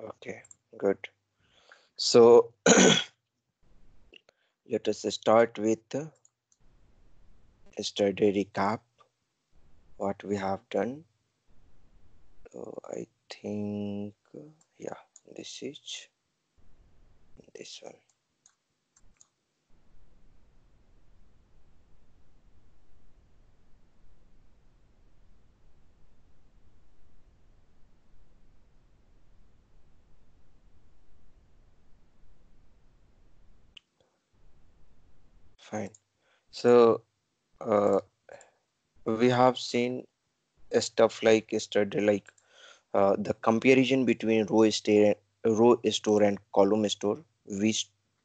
Okay, good. So let us start with yesterday recap what we have done. So I think yeah, this is this one. Fine. So uh, we have seen stuff like yesterday, like uh, the comparison between row store, row store and column store. We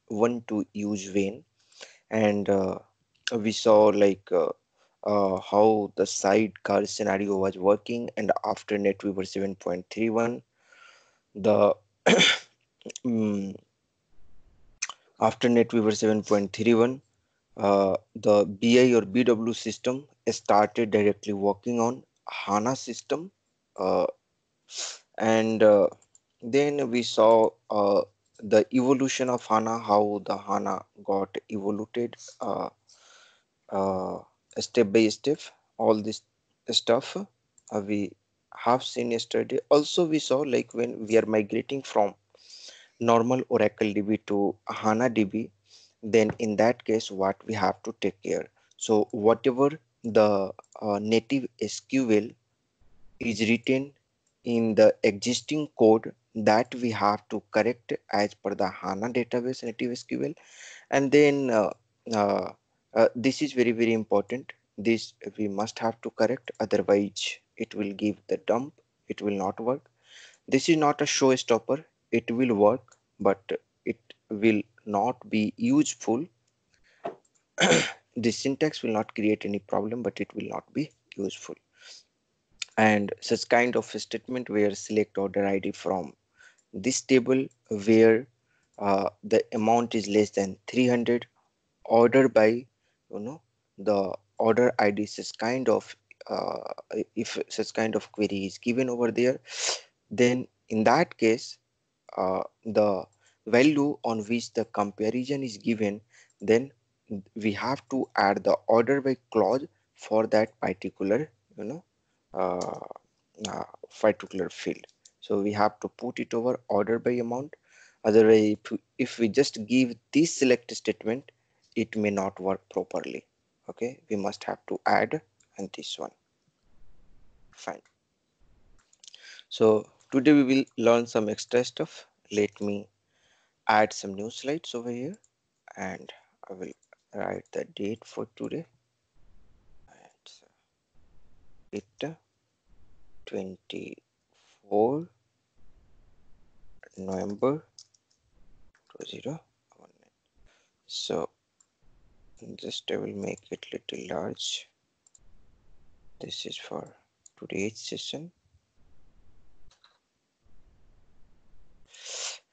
want to use when, and uh, we saw like uh, uh, how the sidecar scenario was working, and after NetWeaver 7.31, the um, after NetWeaver 7.31 uh, the BI or BW system started directly working on HANA system. Uh, and uh, then we saw uh, the evolution of HANA, how the HANA got evolved uh, step by step, all this stuff we have seen yesterday. Also, we saw like when we are migrating from normal Oracle DB to HANA DB, then in that case what we have to take care. So whatever the uh, native sql is written in the existing code that we have to correct as per the hana database native sql and then uh, uh, uh, this is very very important. This we must have to correct. Otherwise it will give the dump. It will not work. This is not a showstopper. It will work but it will not be useful the syntax will not create any problem but it will not be useful. And such kind of statement where select order id from this table where uh, the amount is less than 300 order by you know the order id such kind of uh, if such kind of query is given over there then in that case uh, the value on which the comparison is given then we have to add the order by clause for that particular you know uh, uh, particular field. So we have to put it over order by amount. Otherwise if, if we just give this select statement it may not work properly. Okay? We must have to add and this one. Fine. So today we will learn some extra stuff. Let me add some new slides over here and I will write the date for today. And uh, it 24 November 2019 so just I will make it little large. This is for today's session.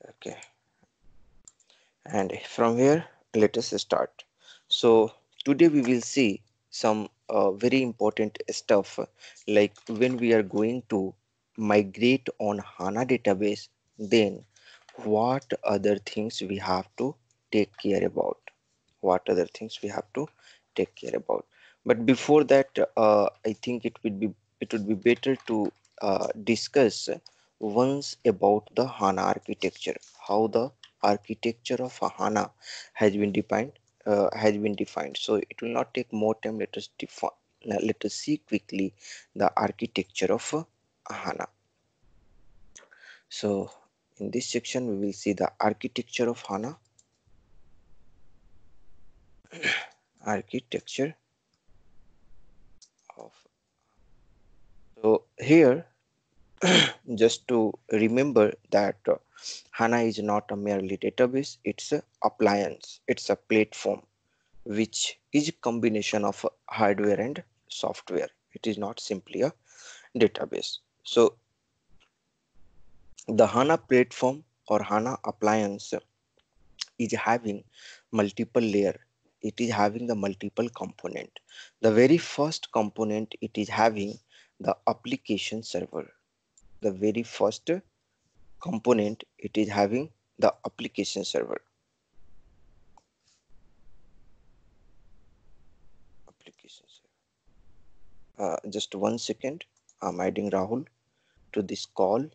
Okay and from here let us start. So today we will see some uh, very important stuff like when we are going to migrate on hana database then what other things we have to take care about? What other things we have to take care about? But before that uh, i think it would be it would be better to uh, discuss once about the hana architecture how the architecture of HANA has been defined uh, has been defined. So it will not take more time. Let us define let us see quickly the architecture of uh, HANA so in this section we will see the architecture of HANA architecture of so here just to remember that uh, HANA is not a merely database, it's an appliance, it's a platform which is a combination of hardware and software. It is not simply a database. So the HANA platform or HANA appliance is having multiple layer. It is having the multiple component. The very first component it is having the application server. The very first component it is having the application server. Application server. Uh, just one second. I'm adding rahul to this call.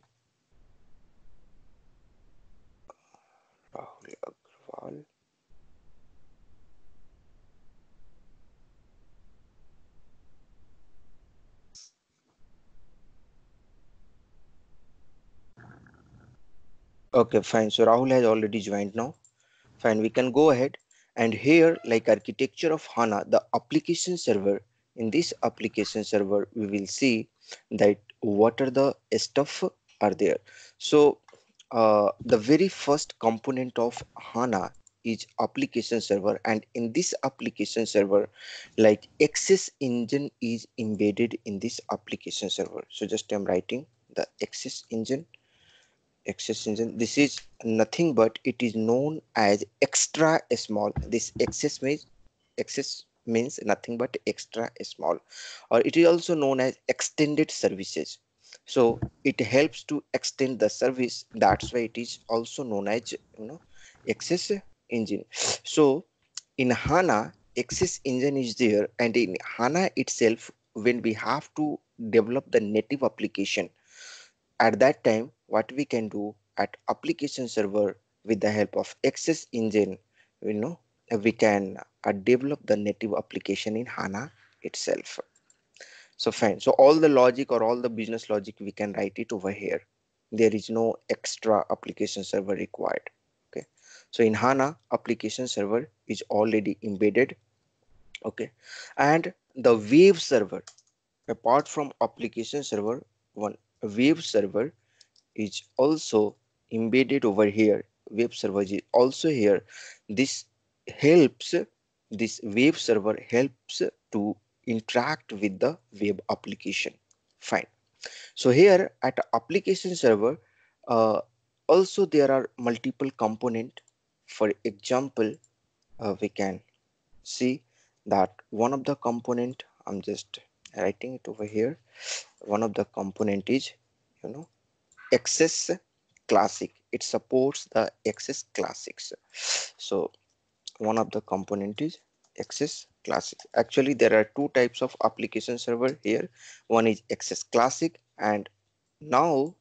Rahul agarwal Okay, fine. So Rahul has already joined now. Fine, we can go ahead. And here, like architecture of HANA, the application server, in this application server, we will see that what are the stuff are there. So uh, the very first component of HANA is application server. And in this application server, like XS engine is embedded in this application server. So just I'm writing the XS engine XS engine this is nothing but it is known as extra small. This XS means XS means nothing but extra small. Or it is also known as extended services. So it helps to extend the service. That's why it is also known as you know XS engine. So in hana XS engine is there. And in hana itself when we have to develop the native application at that time what we can do at application server with the help of XS engine you know we can uh, develop the native application in hana itself. So fine. So all the logic or all the business logic we can write it over here. There is no extra application server required okay? So in hana application server is already embedded okay? And the web server apart from application server one web server is also embedded over here. Web server is also here. This helps this web server helps to interact with the web application. Fine. So here at application server uh, also there are multiple component. For example uh, we can see that one of the component i'm just writing it over here. One of the component is you know XS classic. It supports the XS classics. So one of the component is XS classic actually there are two types of application server here. One is XS classic and now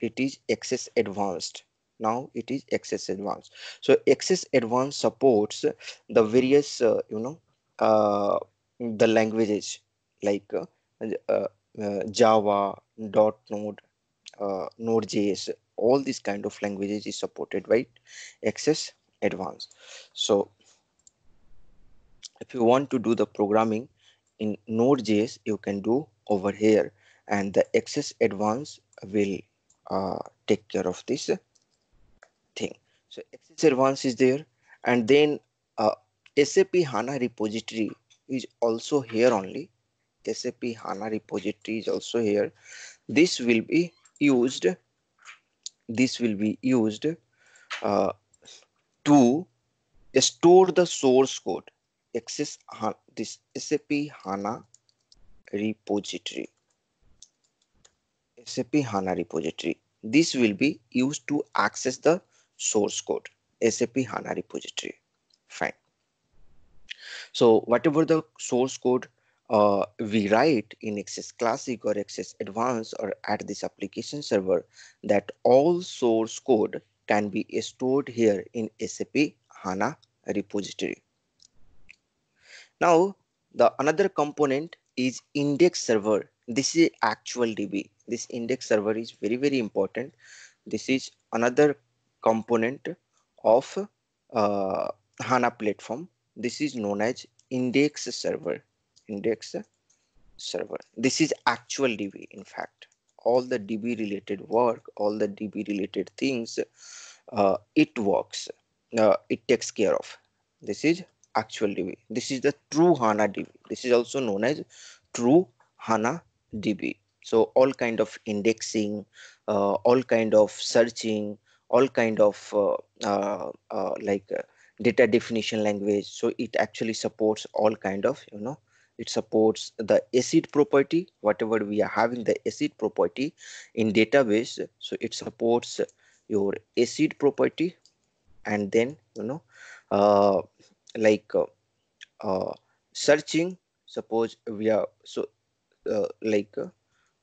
it is XS advanced. Now it is XS advanced. So XS advanced supports the various uh, you know uh, the languages like uh, uh, uh java dot node uh, node.js all these kind of languages is supported by XS advanced. So if you want to do the programming in node.js you can do over here. And the XS advanced will uh, take care of this thing. So XS advanced is there. And then uh, sap hana repository is also here only. Sap hana repository is also here. This will be used this will be used uh, to store the source code access this sap hana repository. Sap hana repository. This will be used to access the source code sap hana repository. Fine. So whatever the source code uh, we write in XS Classic or XS Advanced or at this application server that all source code can be stored here in SAP HANA repository. Now, the another component is index server. This is actual DB. This index server is very, very important. This is another component of uh, HANA platform. This is known as index server index server. This is actual DB, in fact. All the DB related work, all the DB related things, uh, it works. Uh, it takes care of. This is actual DB. This is the true HANA DB. This is also known as true HANA DB. So all kind of indexing, uh, all kind of searching, all kind of uh, uh, uh, like data definition language. So it actually supports all kind of you know it supports the acid property whatever we are having the acid property in database. So it supports your acid property. And then you know uh, like uh, uh, searching suppose we are so uh, like uh,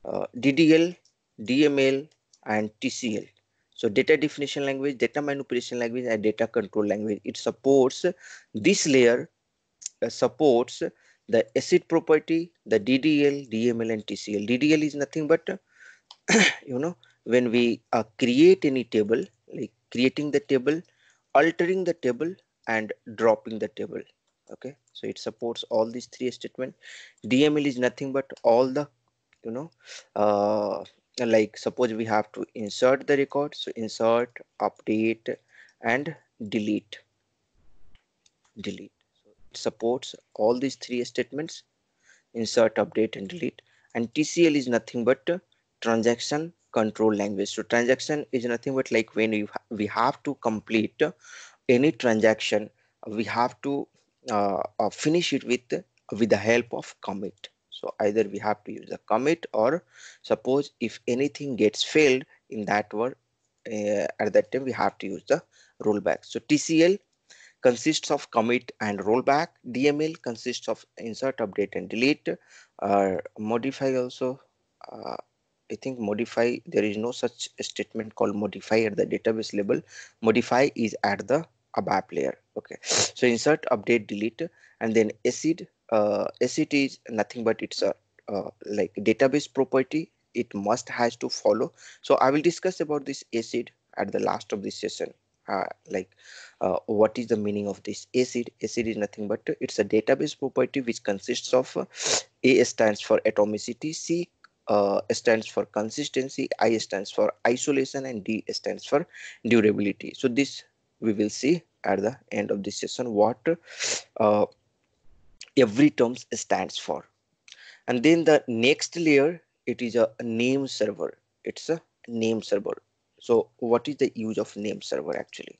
uh ddl dml and tcl so data definition language data manipulation language and data control language. It supports this layer supports the acid property the ddl dml and tcl ddl is nothing but you know when we uh, create any table like creating the table altering the table and dropping the table okay? So it supports all these three statement. Dml is nothing but all the you know uh, like suppose we have to insert the record. So insert update and delete. Delete supports all these three statements insert update and delete. And tcl is nothing but transaction control language. So transaction is nothing but like when you ha we have to complete any transaction we have to uh, uh, finish it with with the help of commit. So either we have to use the commit or suppose if anything gets failed in that word uh, at that time we have to use the rollback. So tcl consists of commit and rollback. Dml consists of insert update and delete. Uh, modify also uh, I think modify there is no such statement called modify at the database level. Modify is at the ABAP layer. Okay. So insert update delete and then acid uh, acid is nothing but it's a uh, like database property. It must has to follow. So i will discuss about this acid at the last of this session uh, like uh, what is the meaning of this? Acid acid is nothing but it's a database property which consists of uh, a stands for atomicity c uh, stands for consistency i stands for isolation and d stands for durability. So this we will see at the end of this session what uh, every term stands for. And then the next layer it is a name server. It's a name server so what is the use of name server actually?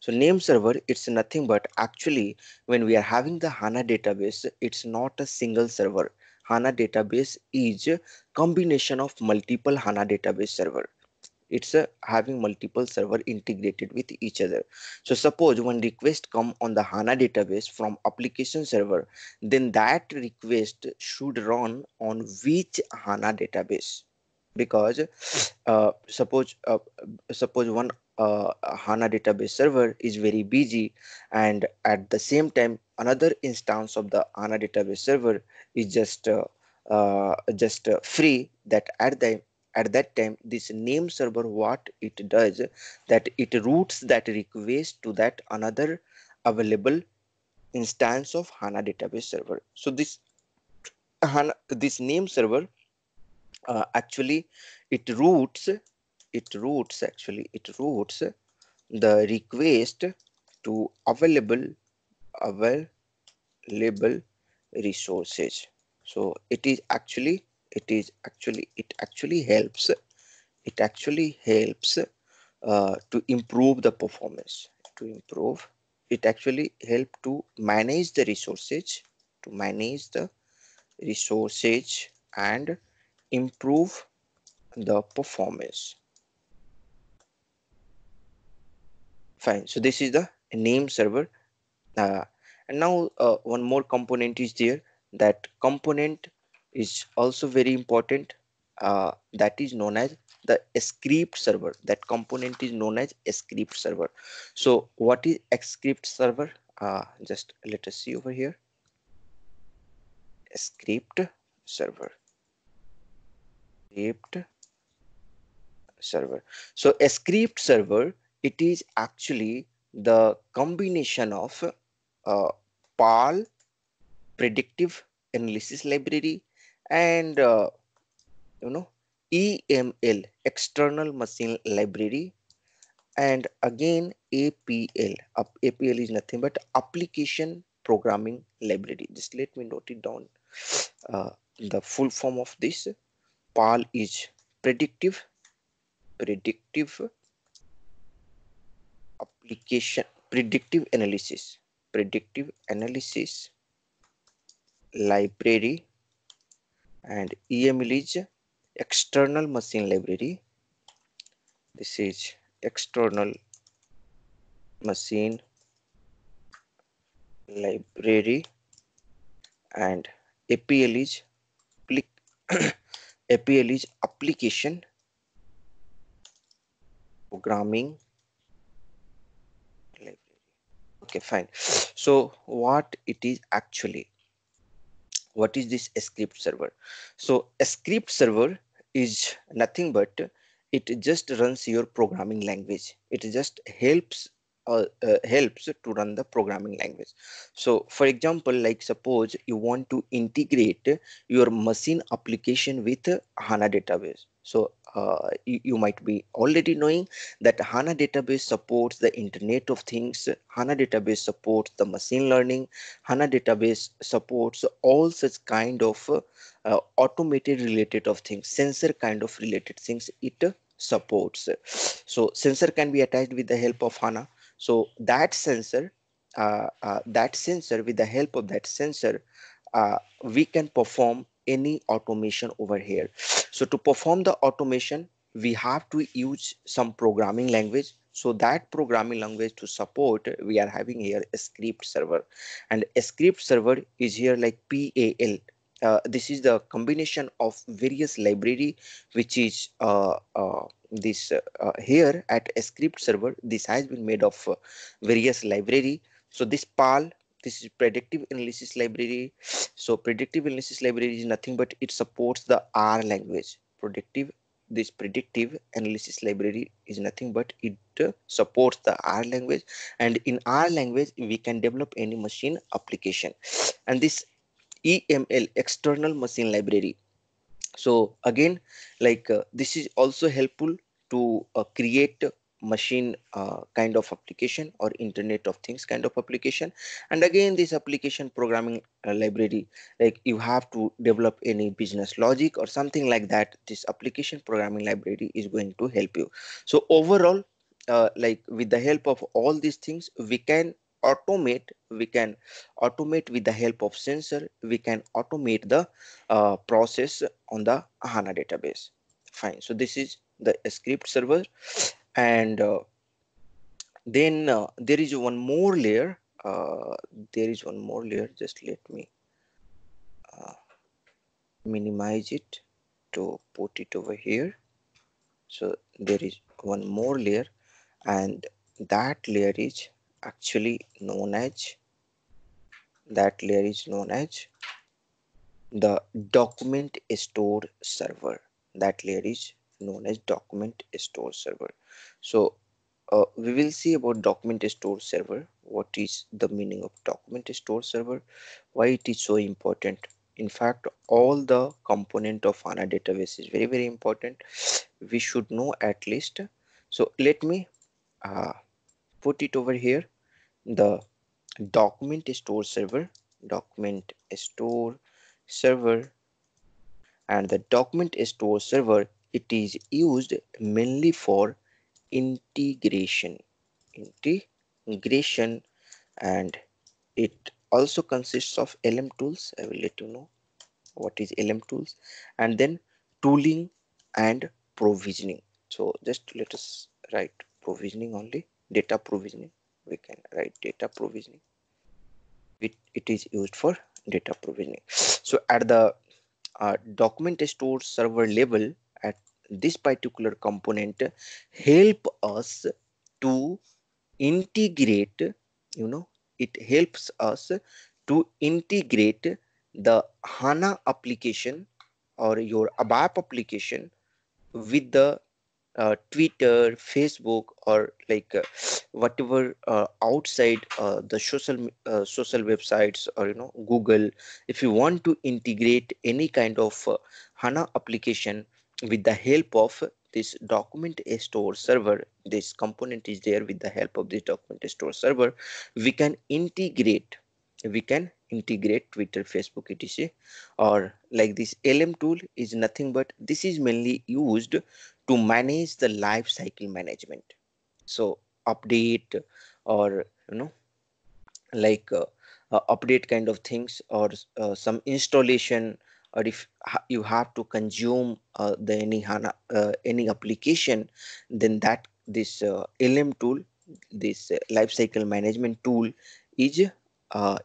So name server it's nothing but actually when we are having the hana database it's not a single server. Hana database is a combination of multiple hana database server. It's having multiple server integrated with each other. So suppose one request come on the hana database from application server then that request should run on which hana database because uh, suppose uh, suppose one uh, hana database server is very busy and at the same time another instance of the hana database server is just uh, uh, just uh, free that at the at that time this name server what it does that it routes that request to that another available instance of hana database server. So this hana this name server uh, actually it routes it routes actually it routes the request to available available resources. So it is actually it is actually it actually helps it actually helps uh, to improve the performance to improve. It actually help to manage the resources to manage the resources and improve the performance. Fine. So this is the name server. Uh, and now uh, one more component is there. That component is also very important. Uh, that is known as the script server. That component is known as script server. So what is script server? Uh, just let us see over here. Script server script server. So a script server it is actually the combination of uh, PAL predictive analysis library and uh, you know EML external machine library and again APL APL is nothing but application programming library. Just let me note it down. Uh, the full form of this PAL is predictive predictive application predictive analysis predictive analysis library and EML is external machine library. This is external machine library and APL is APL is application programming library. Okay, fine. So what it is actually? What is this script server? So a script server is nothing but it just runs your programming language. It just helps uh, uh, helps to run the programming language. So for example like suppose you want to integrate your machine application with hana database. So uh, you, you, might be already knowing that hana database supports the internet of things hana database supports the machine learning hana database supports all such kind of uh, automated related of things sensor kind of related things it supports. So sensor can be attached with the help of hana so that sensor, uh, uh, that sensor, with the help of that sensor, uh, we can perform any automation over here. So to perform the automation, we have to use some programming language. So that programming language to support, we are having here a script server and a script server is here like PAL. Uh, this is the combination of various library which is uh, uh, this uh, uh, here at a script server this has been made of uh, various library. So this pal this is predictive analysis library. So predictive analysis library is nothing but it supports the r language. Predictive this predictive analysis library is nothing but it supports the r language. And in r language we can develop any machine application. And this eml external machine library so again like uh, this is also helpful to uh, create machine uh, kind of application or internet of things kind of application. And again this application programming uh, library like you have to develop any business logic or something like that. This application programming library is going to help you. So overall uh, like with the help of all these things we can automate we can automate with the help of sensor we can automate the uh, process on the hana database. Fine. So this is the script server. And uh, then uh, there is one more layer. Uh, there is one more layer. Just let me uh, minimize it to put it over here. So there is one more layer. And that layer is actually known as that layer is known as the document store server. That layer is known as document store server. So uh, we will see about document store server. What is the meaning of document store server? Why it is so important? In fact all the component of HANA database is very very important. We should know at least. So let me uh, put it over here. The document store server document store server and the document store server it is used mainly for integration integration and it also consists of lm tools. I will let you know what is lm tools and then tooling and provisioning. So just let us write provisioning only data provisioning. We can write data provisioning. It, it is used for data provisioning. So at the uh, document store server level at this particular component help us to integrate you know it helps us to integrate the hana application or your abap application with the uh, twitter facebook or like uh, whatever uh, outside uh, the social uh, social websites or you know google if you want to integrate any kind of uh, hana application with the help of this document store server this component is there with the help of this document store server we can integrate we can integrate twitter facebook etc or like this lm tool is nothing but this is mainly used to manage the life cycle management so update or you know like uh, uh, update kind of things or uh, some installation or if you have to consume uh, the any HANA, uh, any application, then that this uh, LM tool, this lifecycle management tool is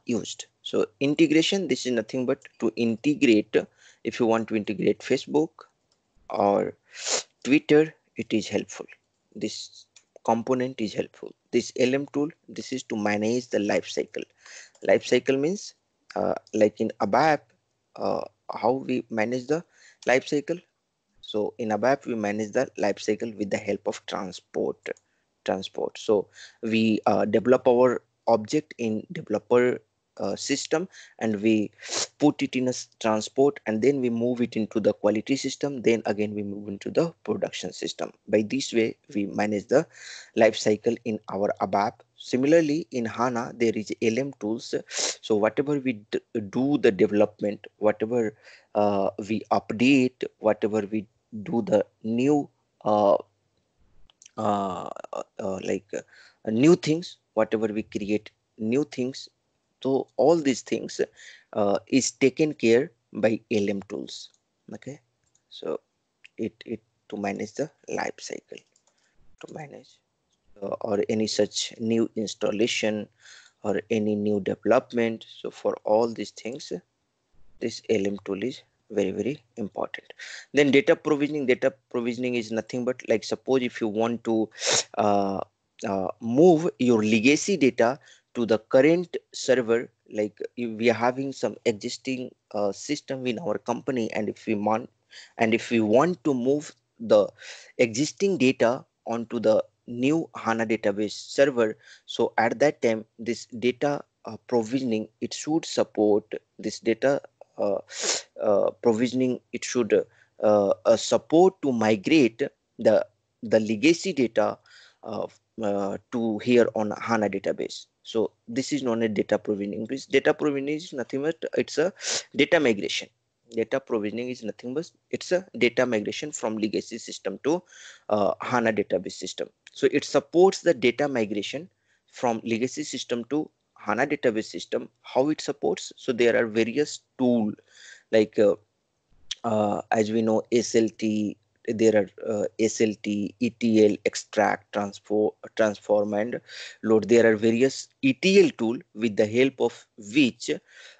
used. So integration, this is nothing but to integrate. If you want to integrate Facebook or Twitter, it is helpful. This component is helpful. This LM tool, this is to manage the life cycle. Life cycle means uh, like in ABAP, uh, how we manage the life cycle. So in ABAP, we manage the life cycle with the help of transport. Transport. So we uh, develop our object in developer system and we put it in a transport and then we move it into the quality system then again we move into the production system. By this way we manage the life cycle in our abap. Similarly in hana there is lm tools. So whatever we do the development whatever uh, we update whatever we do the new uh, uh, uh like uh, new things whatever we create new things so all these things uh, is taken care by lm tools. Okay? So it it to manage the life cycle to manage uh, or any such new installation or any new development. So for all these things this lm tool is very very important. Then data provisioning data provisioning is nothing but like suppose if you want to uh, uh, move your legacy data to the current server like we are having some existing uh, system in our company and if we want and if we want to move the existing data onto the new hana database server so at that time this data uh, provisioning it should support this data uh, uh provisioning it should uh, uh, support to migrate the the legacy data to here on hana database so this is known as data provisioning. This data provisioning is nothing but it's a data migration. Data provisioning is nothing but it's a data migration from legacy system to uh, HANA database system. So it supports the data migration from legacy system to HANA database system. How it supports? So there are various tool like uh, uh, as we know SLT, there are uh, SLT, ETL, extract, transfer, transform, and load. There are various ETL tool with the help of which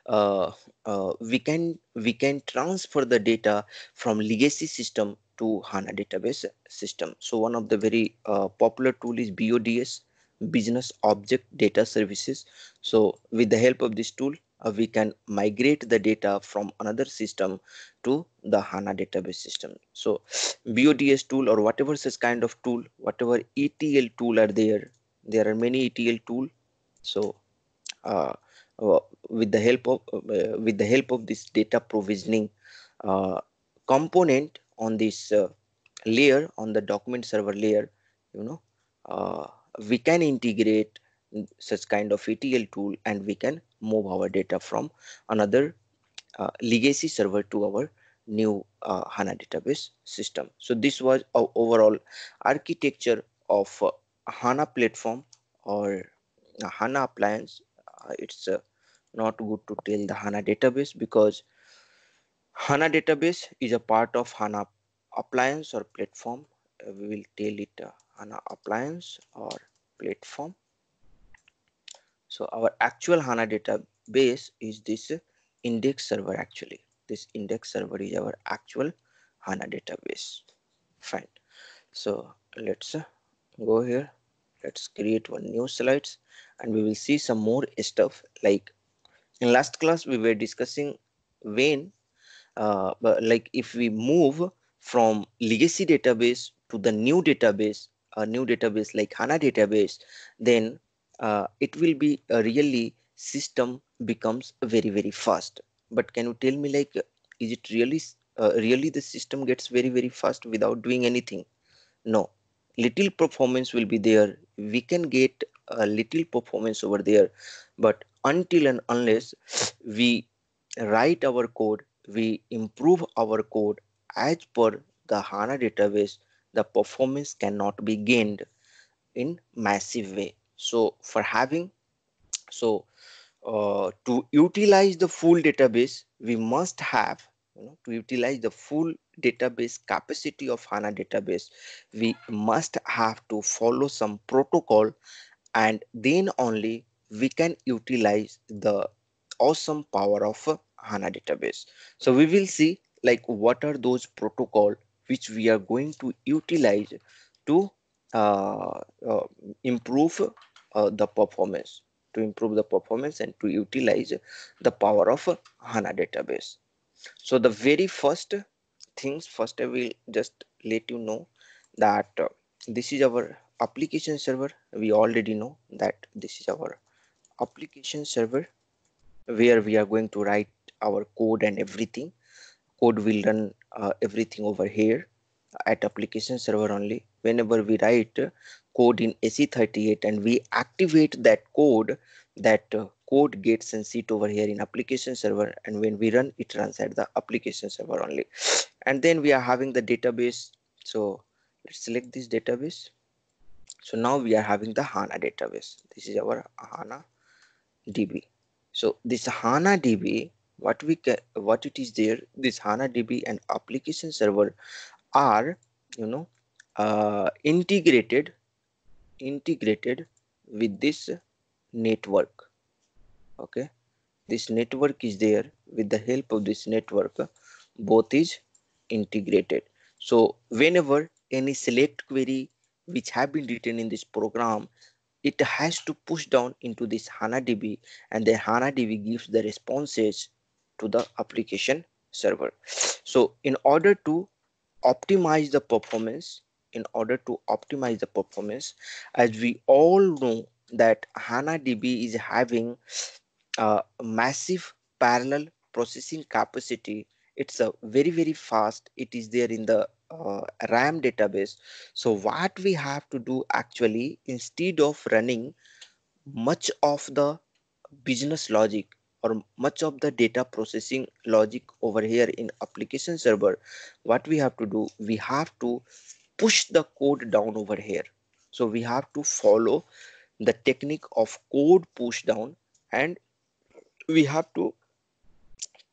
uh, uh, we can we can transfer the data from legacy system to HANA database system. So one of the very popular tool is BODS, Business Object Data Services. So with the help of this tool, uh, we can migrate the data from another system to the HANA database system. So BODS tool or whatever such kind of tool, whatever ETL tool are there, there are many ETL tool. So uh, uh, with the help of uh, with the help of this data provisioning uh, component on this layer on the document server layer, you know, we can integrate such kind of ETL tool and we can move our data from another uh, legacy server to our new uh, HANA database system. So this was our overall architecture of uh, HANA platform or HANA appliance. Uh, it's uh, not good to tell the HANA database because HANA database is a part of HANA appliance or platform. We will tell it HANA appliance or platform so our actual HANA database is this index server actually. This index server is our actual HANA database. Fine. So let's uh, go here. Let's create one new slides and we will see some more stuff like in last class we were discussing when uh, like if we move from legacy database to the new database a new database like HANA database then uh, it will be a really system becomes very very fast. But can you tell me like is it really uh, really the system gets very very fast without doing anything? No. Little performance will be there. We can get a little performance over there. But until and unless we write our code we improve our code as per the hana database the performance cannot be gained in massive way so for having, so uh, to utilize the full database, we must have you know to utilize the full database capacity of hana database we must have to follow some protocol and then only we can utilize the awesome power of hana database. So we will see like what are those protocol which we are going to utilize to uh, uh, improve uh, the performance to improve the performance and to utilize the power of hana database. So the very first things first i will just let you know that uh, this is our application server. We already know that this is our application server where we are going to write our code and everything. Code will run uh, everything over here at application server only. Whenever we write code in SE38 and we activate that code that uh, code gets and sit over here in application server and when we run it runs at the application server only. And then we are having the database. So let's select this database. So now we are having the hana database. This is our hana db so this hana db what we can what it is there this hana db and application server are you know uh, integrated integrated with this network. Okay? This network is there. With the help of this network both is integrated. So whenever any select query which have been written in this program it has to push down into this HANADB and the HANADB gives the responses to the application server. So in order to optimize the performance, in order to optimize the performance, as we all know that HANADB is having a massive parallel processing capacity. It's a very, very fast. It is there in the uh, RAM database. So what we have to do actually, instead of running much of the business logic or much of the data processing logic over here in application server, what we have to do, we have to push the code down over here. So we have to follow the technique of code push down and we have to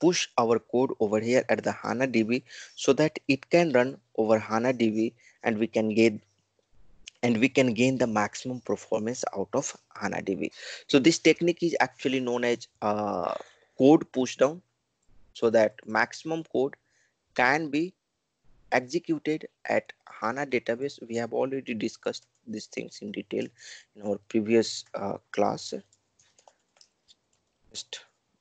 push our code over here at the HANA DB so that it can run over HANA DB and we can get and we can gain the maximum performance out of HANA DB. So this technique is actually known as uh, code push down so that maximum code can be executed at HANA database. We have already discussed these things in detail in our previous uh, class. Just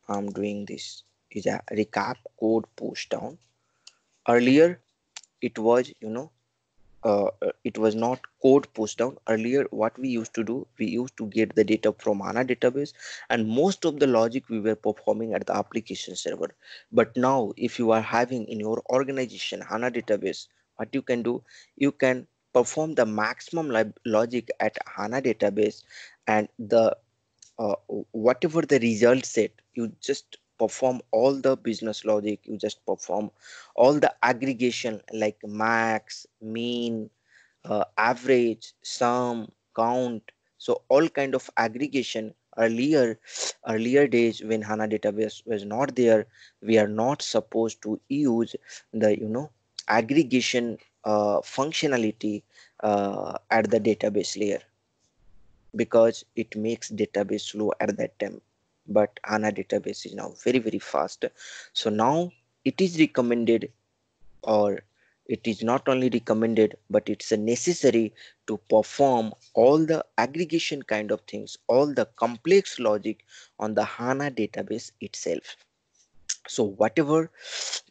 I'm doing this is a recap code push down. Earlier, it was, you know, uh, it was not code push down. Earlier, what we used to do, we used to get the data from HANA database and most of the logic we were performing at the application server. But now, if you are having in your organization HANA database, what you can do, you can perform the maximum logic at HANA database and the uh, whatever the result set, you just perform all the business logic you just perform all the aggregation like max mean uh, average sum count. So all kind of aggregation earlier earlier days when hana database was not there we are not supposed to use the you know aggregation uh, functionality uh, at the database layer because it makes database slow at that time but HANA database is now very, very fast. So now it is recommended or it is not only recommended, but it's necessary to perform all the aggregation kind of things, all the complex logic on the HANA database itself. So whatever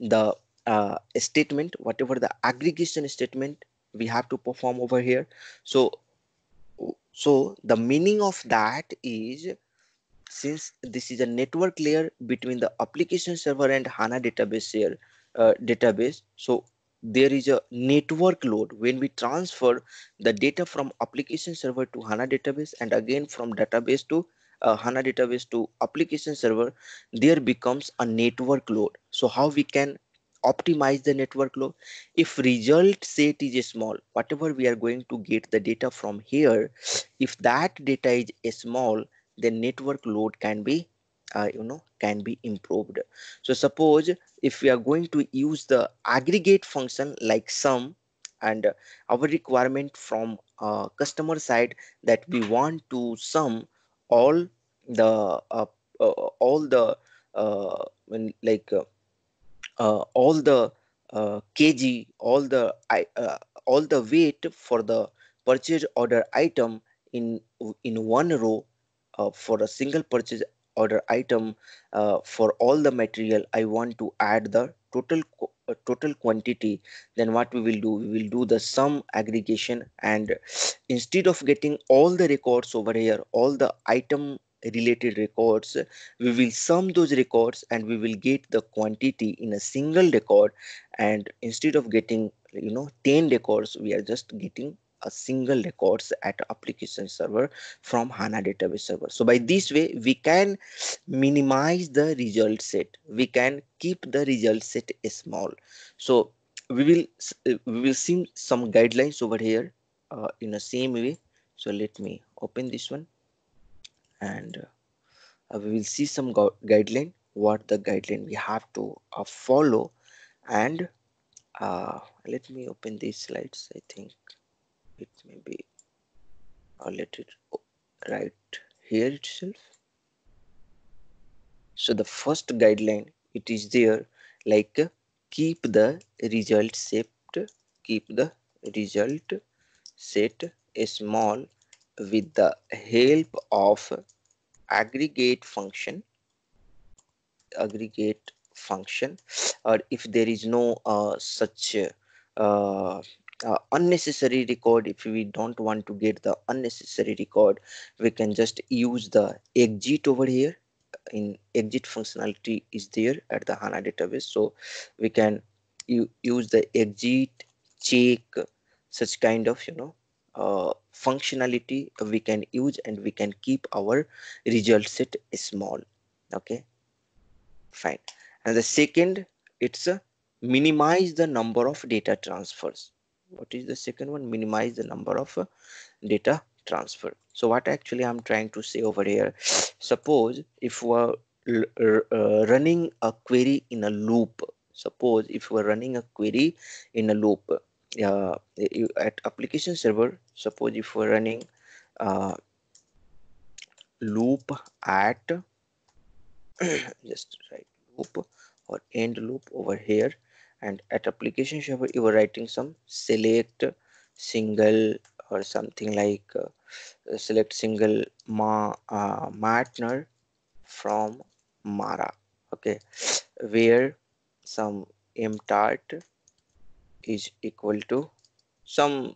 the uh, statement, whatever the aggregation statement we have to perform over here. So, so the meaning of that is since this is a network layer between the application server and HANA database here, uh, database, so there is a network load when we transfer the data from application server to HANA database and again from database to uh, HANA database to application server, there becomes a network load. So how we can optimize the network load? If result set is small, whatever we are going to get the data from here, if that data is small, the network load can be uh, you know can be improved. So suppose if we are going to use the aggregate function like sum and our requirement from uh, customer side that we want to sum all the uh, uh, all the uh, when like uh, all the kg all the all the weight for the purchase order item in in one row uh, for a single purchase order item uh, for all the material i want to add the total uh, total quantity. Then what we will do? We will do the sum aggregation and instead of getting all the records over here all the item related records we will sum those records and we will get the quantity in a single record. And instead of getting you know 10 records we are just getting a single records at application server from HANA database server. So by this way, we can minimize the result set. We can keep the result set small. So we will uh, we will see some guidelines over here uh, in the same way. So let me open this one and uh, we will see some guideline what the guideline we have to uh, follow and uh, let me open these slides I think it may be or let it right here itself. So the first guideline it is there like keep the result set keep the result set small with the help of aggregate function aggregate function or if there is no uh, such uh, uh, unnecessary record. If we don't want to get the unnecessary record we can just use the exit over here. In exit functionality is there at the hana database. So we can use the exit check such kind of you know uh, functionality we can use and we can keep our result set small. Okay? Fine. And the second it's a minimize the number of data transfers what is the second one? Minimize the number of uh, data transfer. So what actually i'm trying to say over here suppose if we're uh, running a query in a loop suppose if we're running a query in a loop uh, at application server suppose if we're running uh, loop at just right loop or end loop over here and at application server you are writing some select single or something like uh, select single ma uh, from mara okay? Where some mtart is equal to some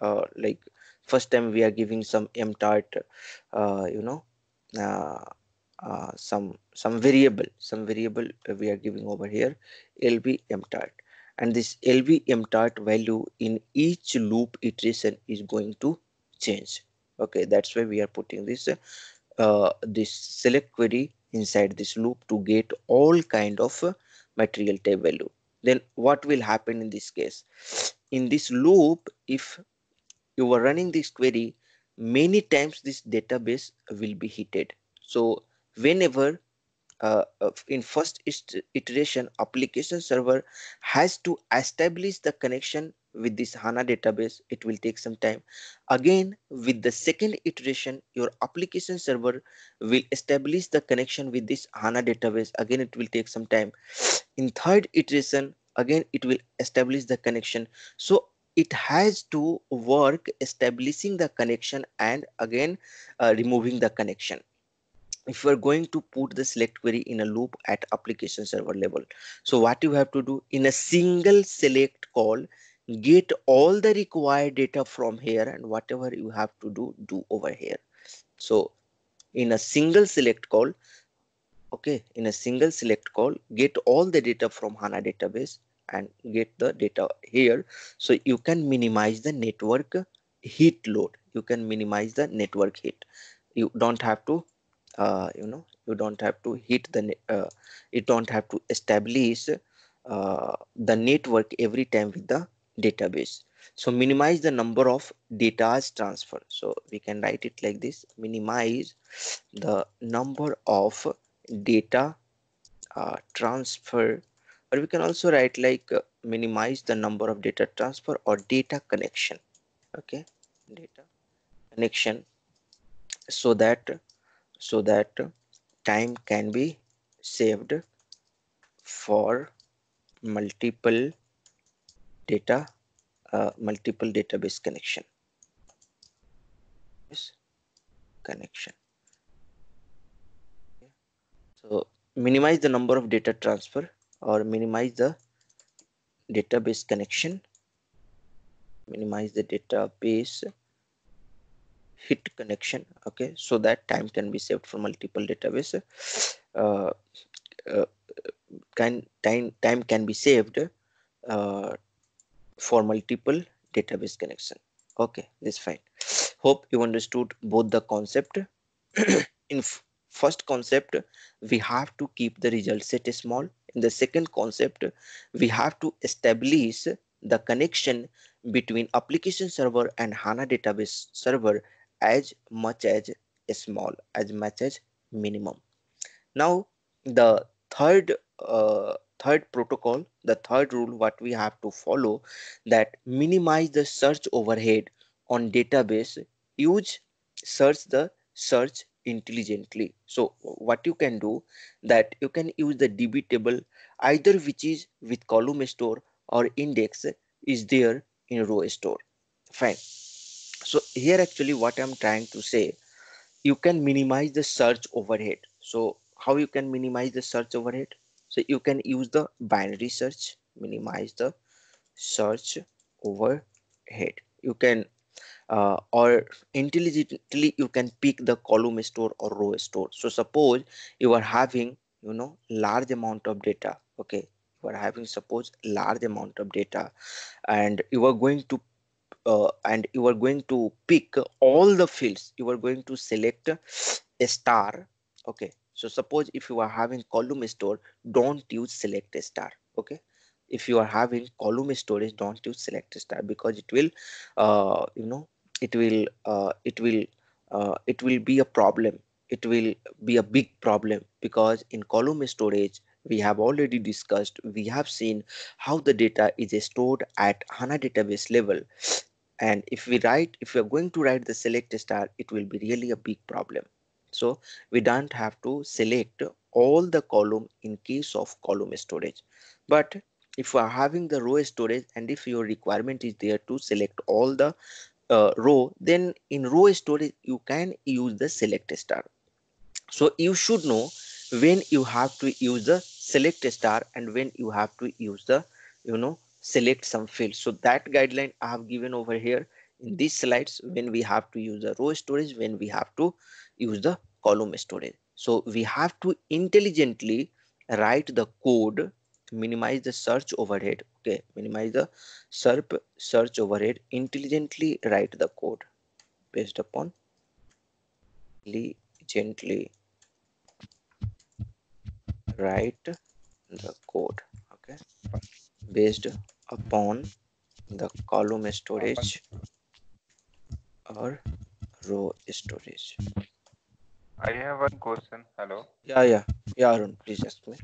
uh, like first time we are giving some mtart uh, you know uh, uh, some some variable some variable we are giving over here lb mtart and this lb mtart value in each loop iteration is going to change. Okay that's why we are putting this uh, this select query inside this loop to get all kind of uh, material type value. Then what will happen in this case? In this loop if you are running this query many times this database will be heated. So whenever uh, in first iteration application server has to establish the connection with this HANA database, it will take some time. Again, with the second iteration, your application server will establish the connection with this HANA database. Again, it will take some time. In third iteration, again, it will establish the connection. So it has to work establishing the connection and again uh, removing the connection if we're going to put the select query in a loop at application server level so what you have to do in a single select call get all the required data from here and whatever you have to do do over here. So in a single select call okay in a single select call get all the data from hana database and get the data here. So you can minimize the network hit load. You can minimize the network hit you don't have to uh, you know you don't have to hit the uh, you don't have to establish uh, the network every time with the database. So minimize the number of data transfer. So we can write it like this. Minimize the number of data uh, transfer. Or we can also write like uh, minimize the number of data transfer or data connection. Okay? Data connection. So that so that time can be saved for multiple data uh, multiple database connection. Yes connection. So minimize the number of data transfer or minimize the database connection. Minimize the database connection okay? So that time can be saved for multiple database. Uh, uh, can time time can be saved uh, for multiple database connection. Okay this fine. Hope you understood both the concept. In first concept we have to keep the result set small. In the second concept we have to establish the connection between application server and hana database server as much as small as much as minimum. Now the third uh, third protocol the third rule what we have to follow that minimize the search overhead on database use search the search intelligently. So what you can do that you can use the db table either which is with column store or index is there in row store. Fine so here actually what i'm trying to say you can minimize the search overhead. So how you can minimize the search overhead? So you can use the binary search minimize the search overhead. You can uh, or intelligently you can pick the column store or row store. So suppose you are having you know large amount of data okay? You are having suppose large amount of data and you are going to uh, and you are going to pick all the fields. You are going to select a star okay? So suppose if you are having column store don't use select a star okay? If you are having column storage don't use select a star because it will uh, you know it will uh, it will uh, it will be a problem. It will be a big problem because in column storage we have already discussed we have seen how the data is stored at hana database level and if we write if we are going to write the select star it will be really a big problem. So we don't have to select all the column in case of column storage. But if you are having the row storage and if your requirement is there to select all the uh, row then in row storage you can use the select star. So you should know when you have to use the select star and when you have to use the you know select some fields. so that guideline i have given over here in these slides when we have to use the row storage when we have to use the column storage. So we have to intelligently write the code minimize the search overhead okay? Minimize the SERP search overhead intelligently write the code based upon gently write the code okay? Based upon the column storage or row storage. I have one question. Hello? Yeah yeah. Yeah Arun, please ask me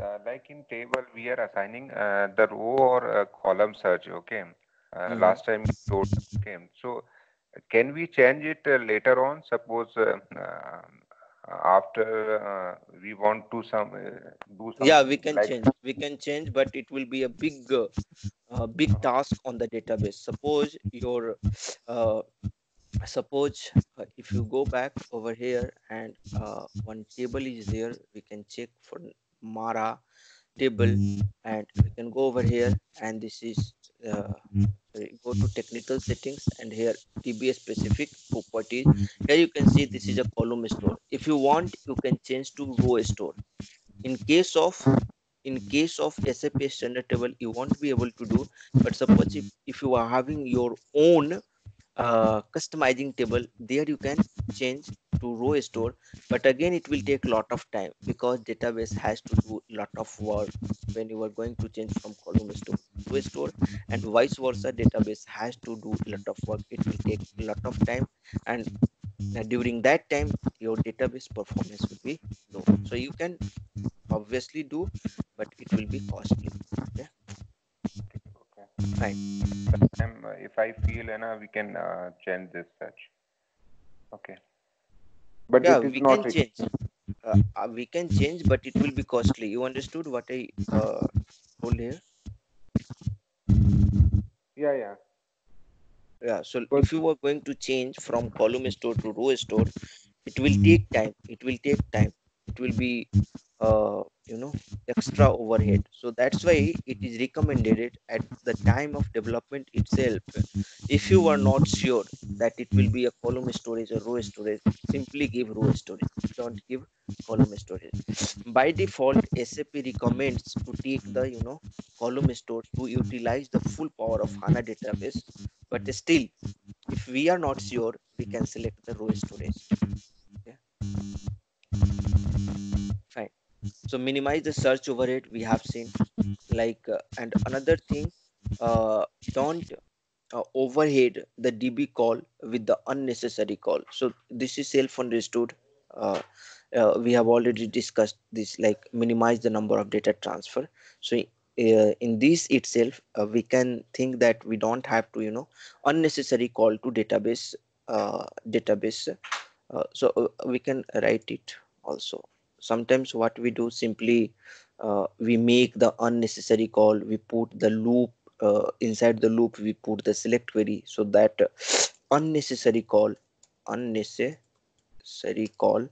uh, like in table we are assigning uh, the row or uh, column search okay? Uh, Mhm. last time we told okay? So can we change it uh, later on? Suppose uh, after uh, we want to some uh, do some yeah we can like change we can change but it will be a big uh, big task on the database. Suppose your uh, suppose uh, if you go back over here and uh, one table is there we can check for mara table and we can go over here and this is uh, go to technical settings and here dba specific properties. Here you can see this is a column store. If you want you can change to row store. In case of in case of sap standard table you won't be able to do but suppose if, if you are having your own uh, customizing table there you can change to row store but again it will take a lot of time because database has to do a lot of work when you are going to change from column store to row store and vice versa database has to do a lot of work it will take a lot of time and during that time, your database performance will be low. So you can obviously do, but it will be costly. Okay. Uh, if I feel, you know, we can uh, change this such. Okay. But Yeah, we not can it- change. Uh, uh, we can change, but it will be costly. You understood what I uh, told here? Yeah, yeah. Yeah. So But- if you are going to change from column store to row store, it will take time. It will take time. It will be, uh, you know, extra overhead. So that's why it is recommended at the time of development itself. If you are not sure that it will be a column storage or row storage, simply give row storage. Don't give column storage. By default, SAP recommends to take the you know column store to utilize the full power of HANA database. But still, if we are not sure, we can select the row storage. Okay. Fine. So minimize the search overhead we have seen. Like uh, and another thing, uh, don't uh, overhead the DB call with the unnecessary call. So this is self-understood. Uh, uh, we have already discussed this, like minimize the number of data transfer. So uh, in this itself, uh, we can think that we don't have to, you know, unnecessary call to database, database. So we can write it also. Sometimes what we do simply, uh, we make the unnecessary call. We put the loop uh, inside the loop we put the select query so that uh, unnecessary call unnecessary call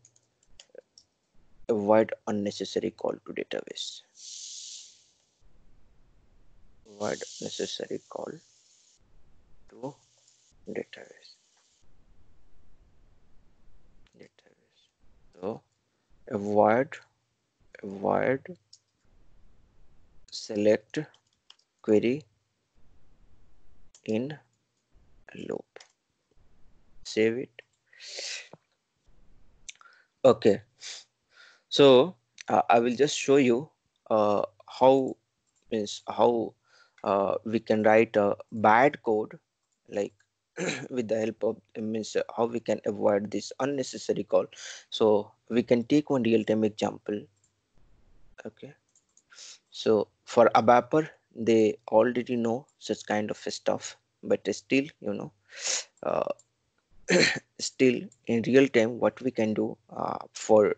avoid unnecessary call to database avoid necessary call to database database so avoid avoid select query in loop. Save it. Okay. So uh, i will just show you uh, how means how uh, we can write a bad code like with the help of means how we can avoid this unnecessary call. So we can take one real-time example. Okay. So for ABAPer they already know such kind of stuff but still you know uh, still in real time what we can do uh, for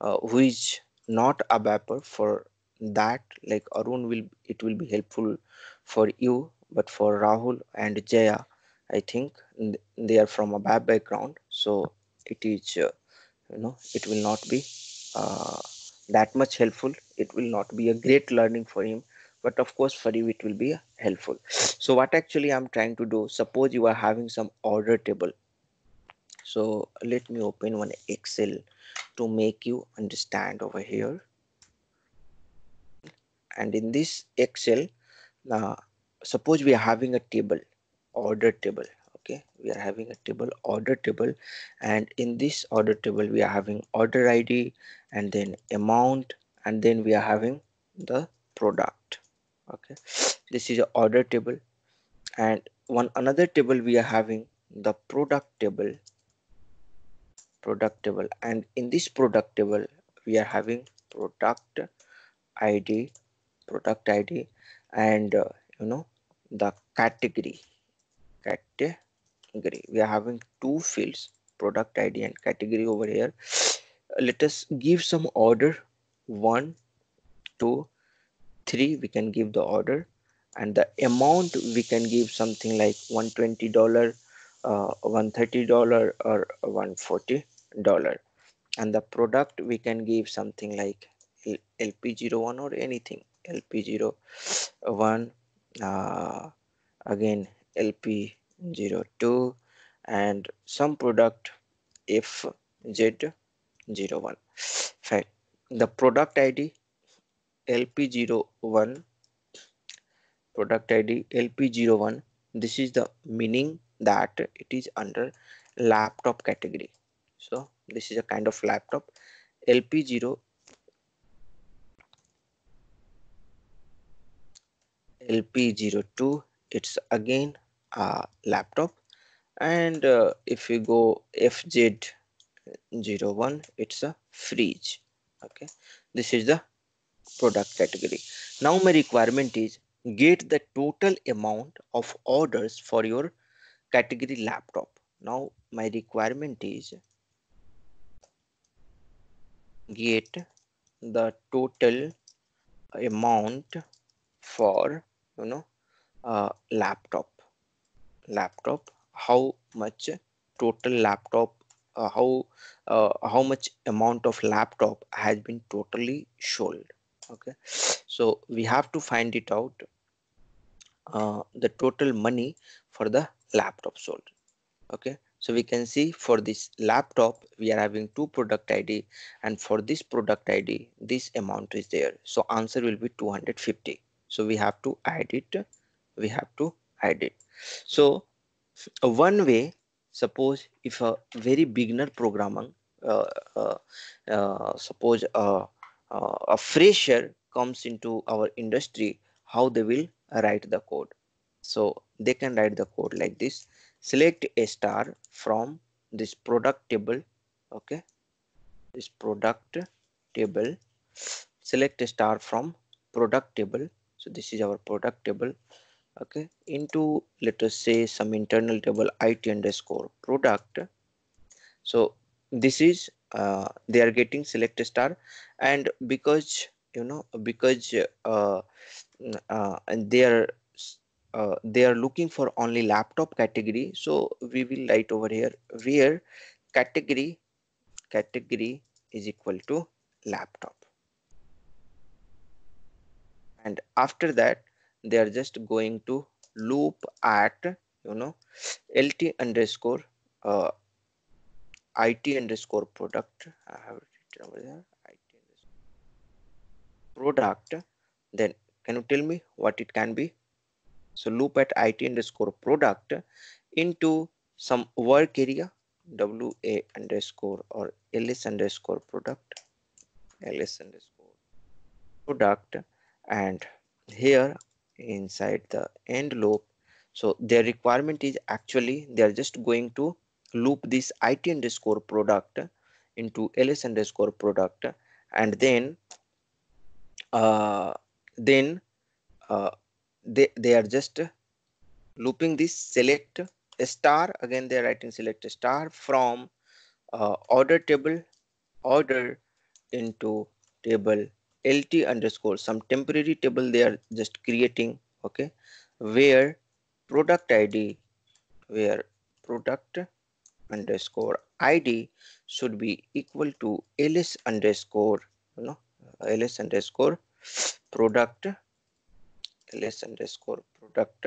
uh, who is not a for that like arun will it will be helpful for you but for rahul and jaya i think they are from ABAP background. So it is uh, you know it will not be uh, that much helpful. It will not be a great learning for him. But of course for you it will be helpful. So what actually i'm trying to do suppose you are having some order table. So let me open one excel to make you understand over here. And in this excel now suppose we are having a table order table okay we are having a table order table. And in this order table we are having order id and then amount. And then we are having the product. Okay this is a order table. And one another table we are having the product table. Product table. And in this product table we are having product id product id and uh, you know the category. Category we are having two fields product id and category over here. Let us give some order. One two three we can give the order. And the amount we can give something like 120 dollar uh, 130 dollar or 140 dollar. And the product we can give something like lp01 or anything. Lp01 uh, again lp02 and some product fz01 fine. The product id lp01 product id lp01 this is the meaning that it is under laptop category. So this is a kind of laptop. Lp0 lp02 it's again a laptop. And uh, if we go fz01 it's a fridge. Okay? This is the product category. Now my requirement is get the total amount of orders for your category laptop. Now my requirement is get the total amount for you know uh, laptop laptop how much total laptop uh, how uh, how much amount of laptop has been totally sold okay? So we have to find it out uh, the total money for the laptop sold okay? So we can see for this laptop we are having two product id and for this product id this amount is there. So answer will be 250 so we have to add it we have to add did. so one way suppose if a very beginner programmer uh, uh, uh, suppose uh, uh, a fresher comes into our industry how they will write the code? So they can write the code like this. Select a star from this product table okay? This product table select a star from product table so this is our product table okay into let us say some internal table it underscore product. So this is uh, they are getting select star. And because you know because uh, uh, and they are uh, they are looking for only laptop category so we will write over here where category category is equal to laptop. And after that they are just going to loop at you know lt underscore uh, it underscore product. I have written over there it product. Then can you tell me what it can be? So loop at it underscore product into some work area wa underscore or ls underscore product ls underscore product. And here inside the end loop. So their requirement is actually they are just going to loop this it underscore product into ls underscore product and then uh, then uh, they they are just looping this select star. Again they are writing select star from uh, order table order into table lt underscore some temporary table they are just creating okay where product id where product underscore id should be equal to ls underscore you know ls underscore product ls underscore product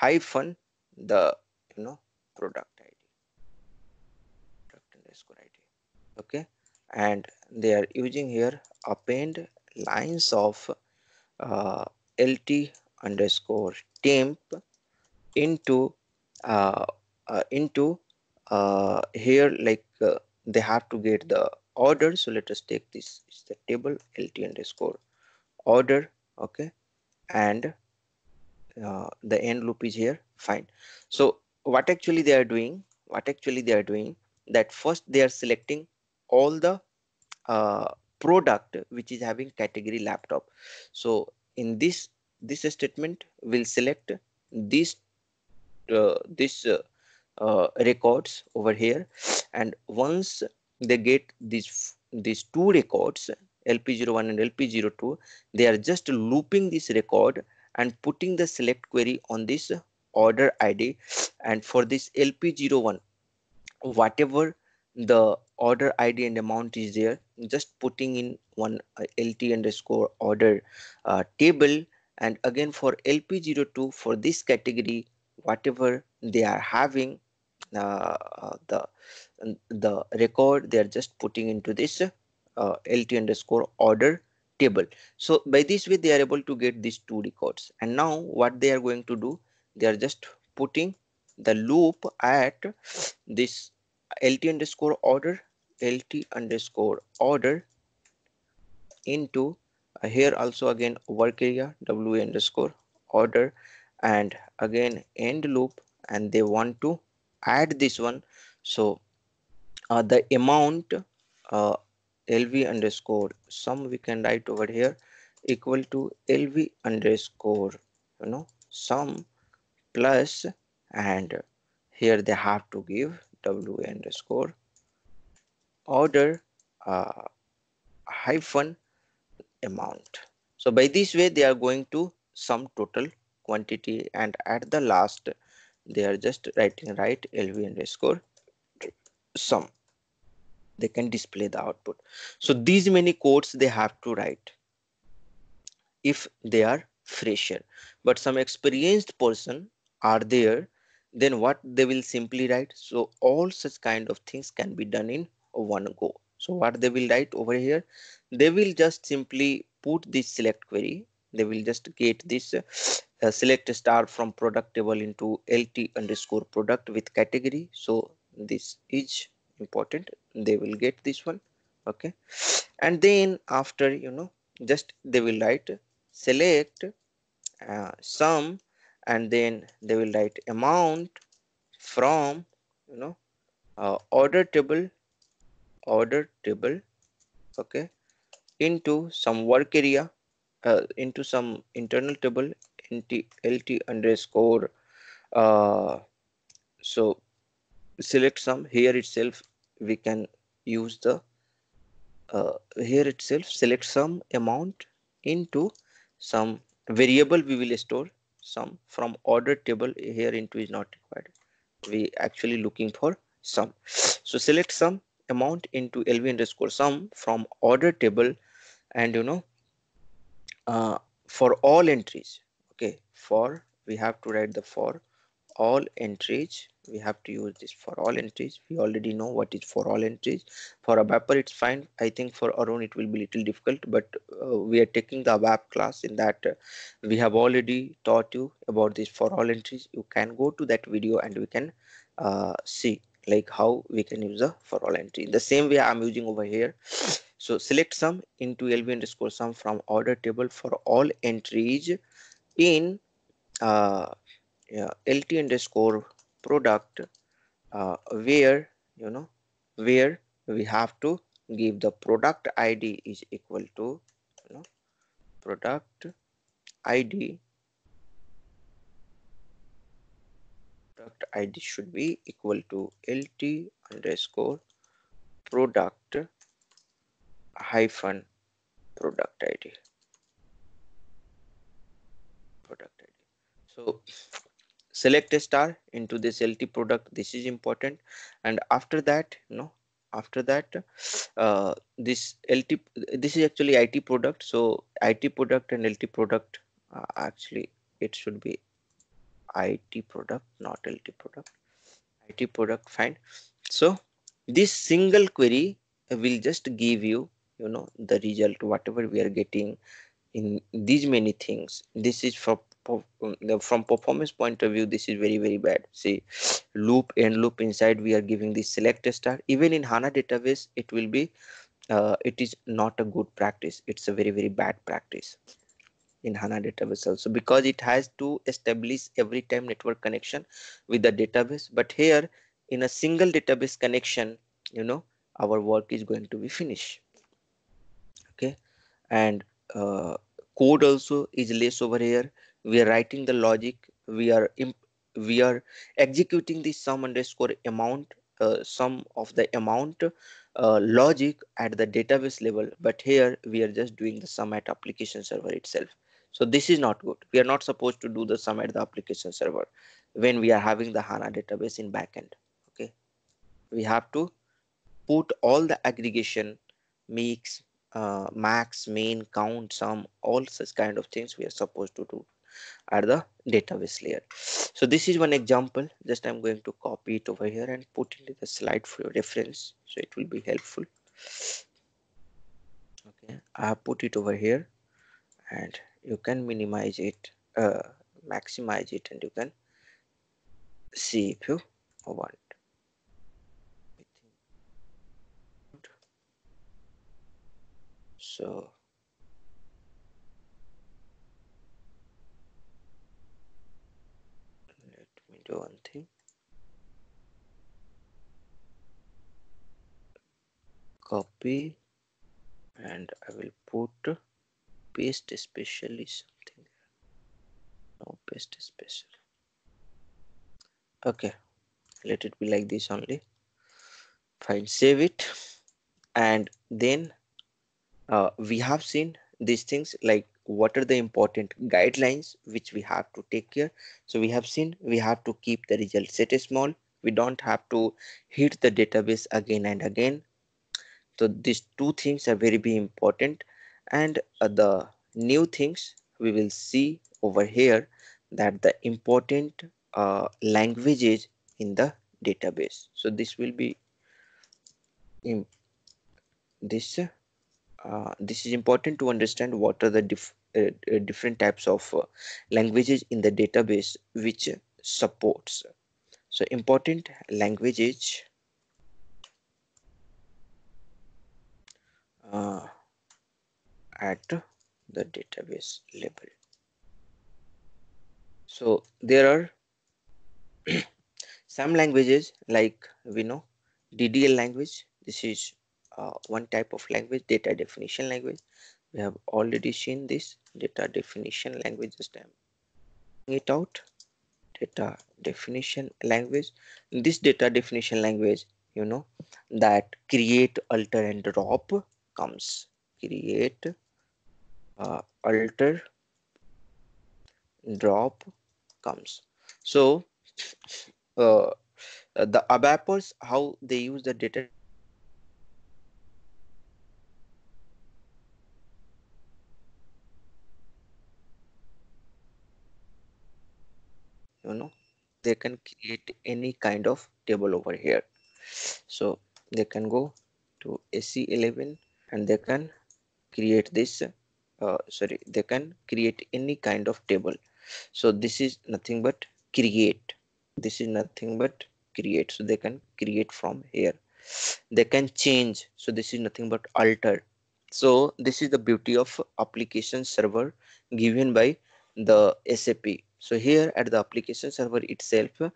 hyphen the you know product id product underscore id okay and they are using here append lines of uh, lt underscore temp into uh, uh, into uh, here like uh, they have to get the order. So let us take this is the table lt underscore order okay? And uh, the end loop is here fine. So what actually they are doing what actually they are doing that first they are selecting all the product which is having category laptop. So in this this statement will select this uh, this uh, uh, records over here. And once they get these these two records lp01 and lp02 they are just looping this record and putting the select query on this order id and for this lp01 whatever the order id and amount is there just putting in one uh, lt underscore order uh, table. And again for lp02 for this category whatever they are having uh, the the record they are just putting into this uh, lt underscore order table. So by this way they are able to get these two records. And now what they are going to do they are just putting the loop at this lt underscore order lt underscore order into uh, here also again work area w underscore order and again end loop and they want to add this one. So uh, the amount uh, lv underscore sum we can write over here equal to lv underscore you know sum plus and here they have to give w underscore. Order uh, hyphen amount. So by this way they are going to sum total quantity and at the last they are just writing right lv underscore sum. They can display the output. So these many codes they have to write if they are fresher. But some experienced person are there then what they will simply write? So all such kind of things can be done in one go. So what they will write over here? They will just simply put this select query. They will just get this uh, select star from product table into lt underscore product with category. So this is important. They will get this one. Okay. And then after you know just they will write select uh, sum and then they will write amount from you know uh, order table order table okay into some work area uh, into some internal table nt lt underscore uh, so select some. Here itself we can use the uh, here itself select some amount into some variable we will store sum from order table here into is not required. We actually looking for sum so select sum amount into lv underscore sum from order table and you know uh, for all entries. Okay for we have to write the for all entries we have to use this for all entries. We already know what is for all entries. For ABAPer it's fine. I think for arun it will be little difficult but uh, we are taking the ABAP class in that uh, we have already taught you about this for all entries. You can go to that video and we can uh, see like how we can use the for all entry. The same way i'm using over here. So select sum into lv underscore sum from order table for all entries in uh, yeah, lt underscore product uh, where you know where we have to give the product id is equal to you know product id product id should be equal to lt underscore product hyphen product id product id so select a star into this lt product this is important. And after that you know after that uh, this lt this is actually it product. So it product and lt product uh, actually it should be it product not lt product. It product fine. So this single query will just give you you know the result whatever we are getting in these many things. This is for from performance point of view this is very very bad. See loop and loop inside we are giving the select star. Even in hana database it will be uh, it is not a good practice. It's a very very bad practice in hana database also because it has to establish every time network connection with the database. But here in a single database connection you know our work is going to be finished. Okay? And uh, code also is less over here we are writing the logic. We are we are executing the sum underscore amount uh, sum of the amount uh, logic at the database level. But here we are just doing the sum at application server itself. So this is not good. We are not supposed to do the sum at the application server when we are having the hana database in backend. Okay? We have to put all the aggregation mix uh, max min count sum all such kind of things we are supposed to do at the database layer. So this is one example. Just i'm going to copy it over here and put into the slide for your reference. So it will be helpful. Okay i have put it over here and you can minimize it uh, maximize it and you can see if you want. So do one thing. Copy and I will put paste especially something. No paste special. Okay, let it be like this only. File save it and then uh, we have seen these things like what are the important guidelines which we have to take care. So we have seen we have to keep the result set small. We don't have to hit the database again and again. So these two things are very very important. And uh, the new things we will see over here that the important uh, languages in the database. So this will be in this uh, this is important to understand what are the dif uh, uh different types of uh, languages in the database which supports. So important languages uh, at the database level. So there are some languages like we know ddl language. This is uh, one type of language data definition language. We have already seen this data definition language just I'm it out. Data definition language. This data definition language you know that create alter and drop comes. Create uh, alter drop comes. So uh, the ABAPers how they use the data you know they can create any kind of table over here. So they can go to SE11 and they can create this uh, sorry they can create any kind of table. So this is nothing but create. This is nothing but create. So they can create from here. They can change. So this is nothing but alter. So this is the beauty of application server given by the SAP so here at the application server itself uh,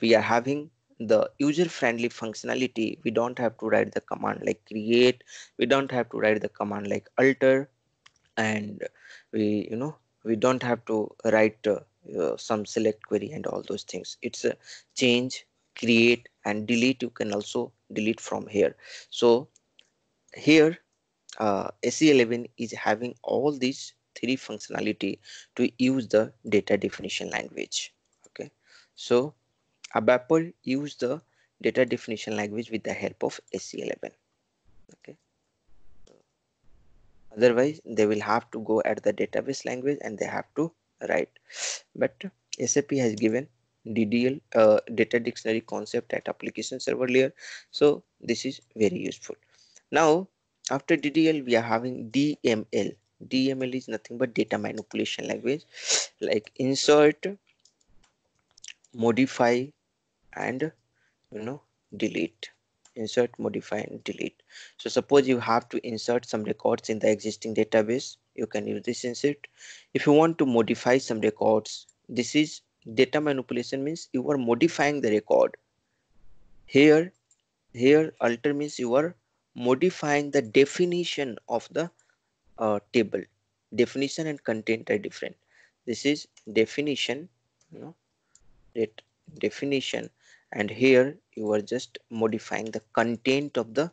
we are having the user friendly functionality. We don't have to write the command like create. We don't have to write the command like alter. And we you know we don't have to write uh, uh, some select query and all those things. It's a change create and delete. You can also delete from here. So here uh, SE11 is having all these three functionality to use the data definition language okay? So ABAPer use the data definition language with the help of SE11 okay? Otherwise they will have to go at the database language and they have to write. But SAP has given DDL uh, data dictionary concept at application server layer. So this is very useful. Now after DDL we are having DML DML is nothing but data manipulation language. Like insert modify and you know delete. Insert modify and delete. So suppose you have to insert some records in the existing database. You can use this insert. If you want to modify some records this is data manipulation means you are modifying the record. Here here alter means you are modifying the definition of the uh, table. Definition and content are different. This is definition you know it definition. And here you are just modifying the content of the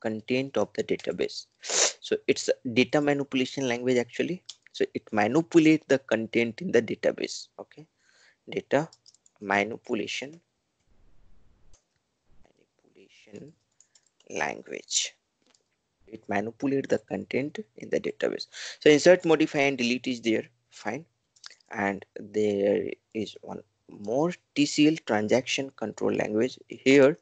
content of the database. So it's data manipulation language actually. So it manipulates the content in the database okay? Data manipulation manipulation language it manipulate the content in the database. So insert modify and delete is there. Fine. And there is one more tcl transaction control language. Here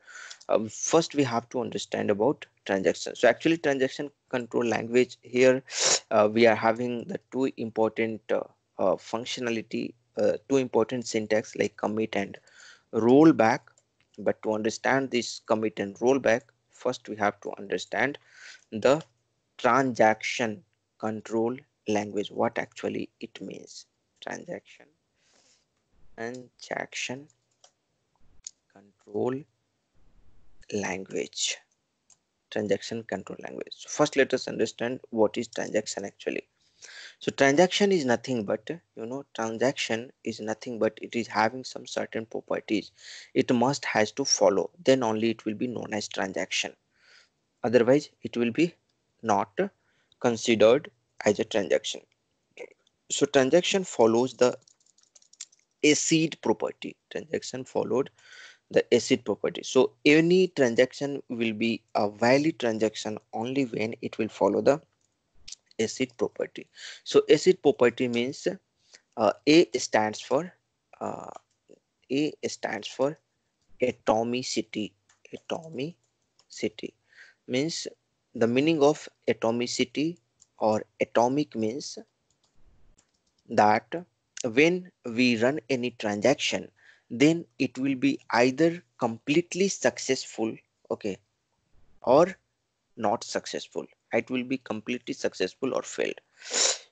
um, first we have to understand about transaction so actually transaction control language here uh, we are having the two important uh, uh, functionality uh, two important syntax like commit and rollback. But to understand this commit and rollback first we have to understand the transaction control language what actually it means. Transaction transaction control language. Transaction control language. So first let us understand what is transaction actually so transaction is nothing but you know transaction is nothing but it is having some certain properties. It must has to follow. Then only it will be known as transaction. Otherwise it will be not considered as a transaction. So transaction follows the acid property. Transaction followed the acid property. So any transaction will be a valid transaction only when it will follow the acid property. So acid property means uh, a stands for uh, a stands for atomicity atomicity means the meaning of atomicity or atomic means that when we run any transaction then it will be either completely successful okay or not successful it will be completely successful or failed.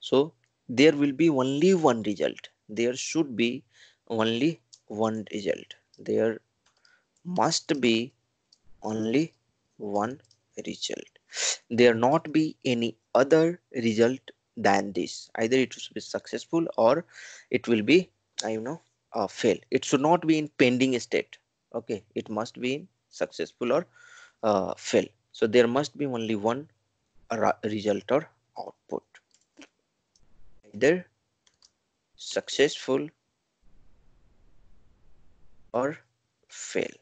So there will be only one result. There should be only one result. There must be only one result. There not be any other result than this. Either it will be successful or it will be i know uh, fail. It should not be in pending state. Okay it must be in successful or uh, fail. So there must be only one result or output. Either successful or fail.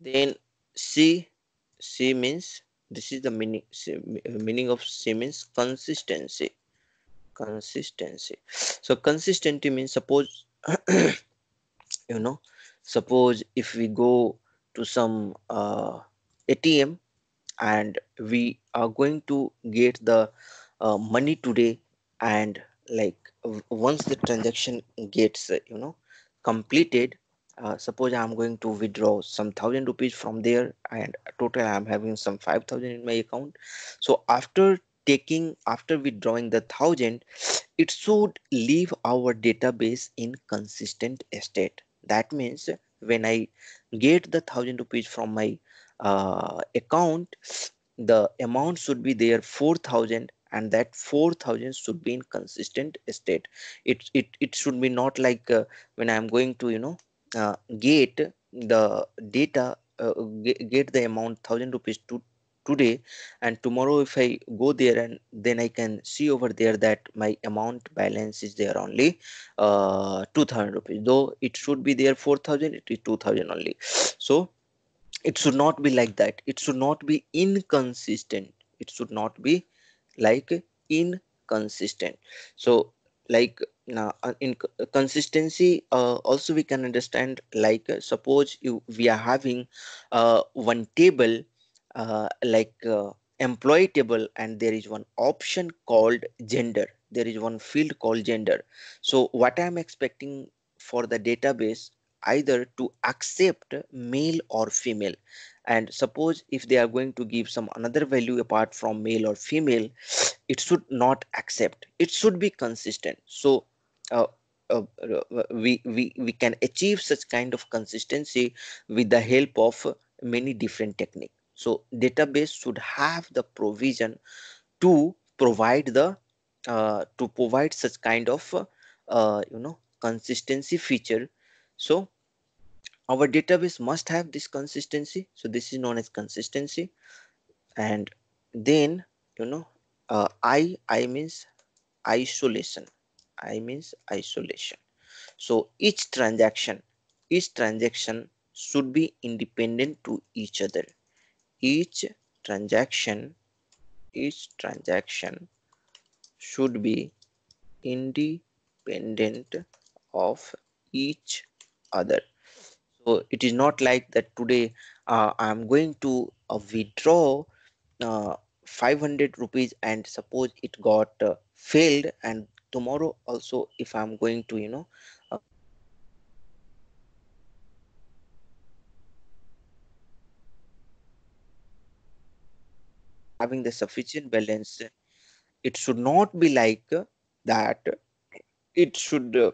Then c c means this is the meaning meaning of c means consistency. Consistency. So consistency means suppose you know suppose if we go to some uh, atm and we are going to get the uh, money today and like once the transaction gets uh, you know completed uh, suppose i'm going to withdraw some thousand rupees from there and total i'm having some 5000 in my account. So after taking after withdrawing the thousand it should leave our database in consistent state. That means when i get the thousand rupees from my uh, account the amount should be there 4000 and that 4000 should be in consistent state. It it, it should be not like uh, when i'm going to you know uh, get the data uh, get, get the amount 1000 rupees to today and tomorrow if i go there and then i can see over there that my amount balance is there only uh 2000 rupees. Though it should be there 4000 it is 2000 only. So it should not be like that. It should not be inconsistent. It should not be like inconsistent. So like now uh, in consistency uh, also we can understand like uh, suppose you we are having uh, one table uh, like uh, employee table and there is one option called gender. There is one field called gender. So what i'm expecting for the database either to accept male or female. And suppose if they are going to give some another value apart from male or female it should not accept. It should be consistent. So uh, uh, we, we we can achieve such kind of consistency with the help of many different techniques so database should have the provision to provide the uh, to provide such kind of uh, you know consistency feature. So our database must have this consistency. So this is known as consistency. And then you know uh, i i means isolation. I means isolation. So each transaction each transaction should be independent to each other. Each transaction each transaction should be independent of each other so it is not like that today uh, i'm going to uh, withdraw uh, 500 rupees and suppose it got uh, failed and tomorrow also if i'm going to you know uh, having the sufficient balance it should not be like that. It should uh,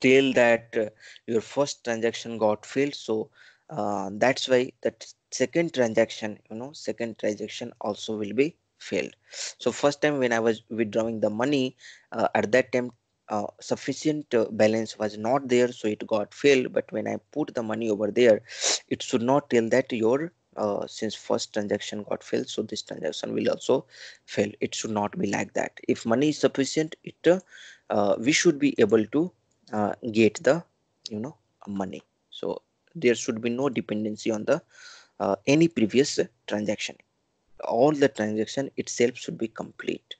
tell that uh, your first transaction got failed. So uh, that's why that second transaction you know second transaction also will be failed. So first time when i was withdrawing the money uh, at that time uh, sufficient uh, balance was not there so it got failed. But when i put the money over there it should not tell that your uh, since first transaction got failed so this transaction will also fail. It should not be like that. If money is sufficient it uh, we should be able to uh, get the you know money. So there should be no dependency on the uh, any previous transaction. All the transaction itself should be complete.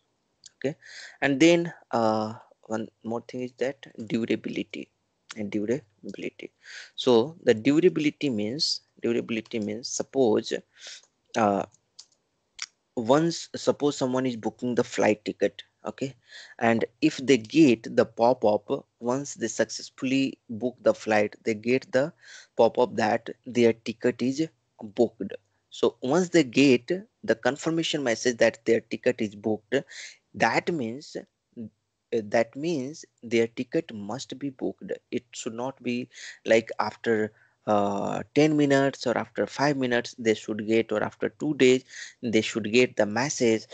Okay? And then uh, one more thing is that durability and durability. So the durability means durability means suppose uh, once suppose someone is booking the flight ticket okay? And if they get the pop-up once they successfully book the flight they get the pop-up that their ticket is booked. So once they get the confirmation message that their ticket is booked that means that means their ticket must be booked. It should not be like after uh, 10 minutes or after 5 minutes they should get or after 2 days they should get the message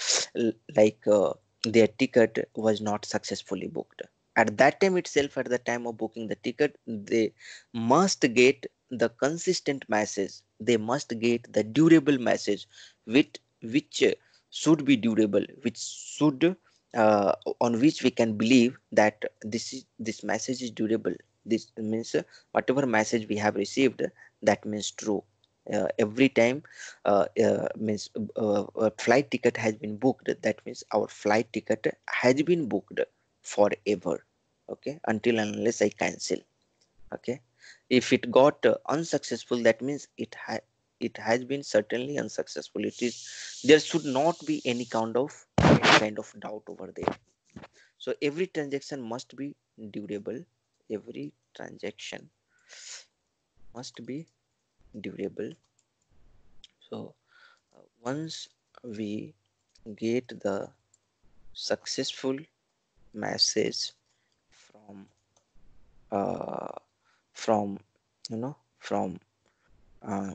like uh, their ticket was not successfully booked. At that time itself at the time of booking the ticket they must get the consistent message. They must get the durable message which which should be durable which should uh, on which we can believe that this is this message is durable. This means whatever message we have received that means true uh, every time uh, uh, means uh, a flight ticket has been booked. That means our flight ticket has been booked forever okay? Until unless i cancel okay? If it got unsuccessful that means it had it has been certainly unsuccessful. It is there should not be any kind of kind of doubt over there. So every transaction must be durable. Every transaction must be durable. So uh, once we get the successful message from uh, from you know from uh,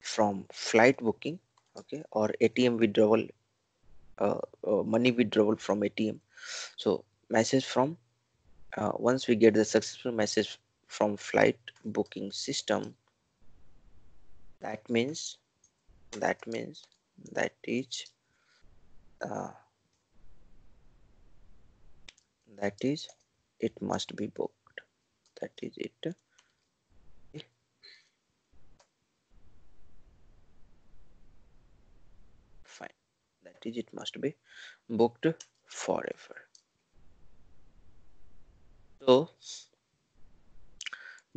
from flight booking okay or atm withdrawal uh, uh, money withdrawal from atm so message from uh, once we get the successful message from flight booking system that means that means that is uh, that is it must be booked. That is it. Fine. that is it must be booked forever. So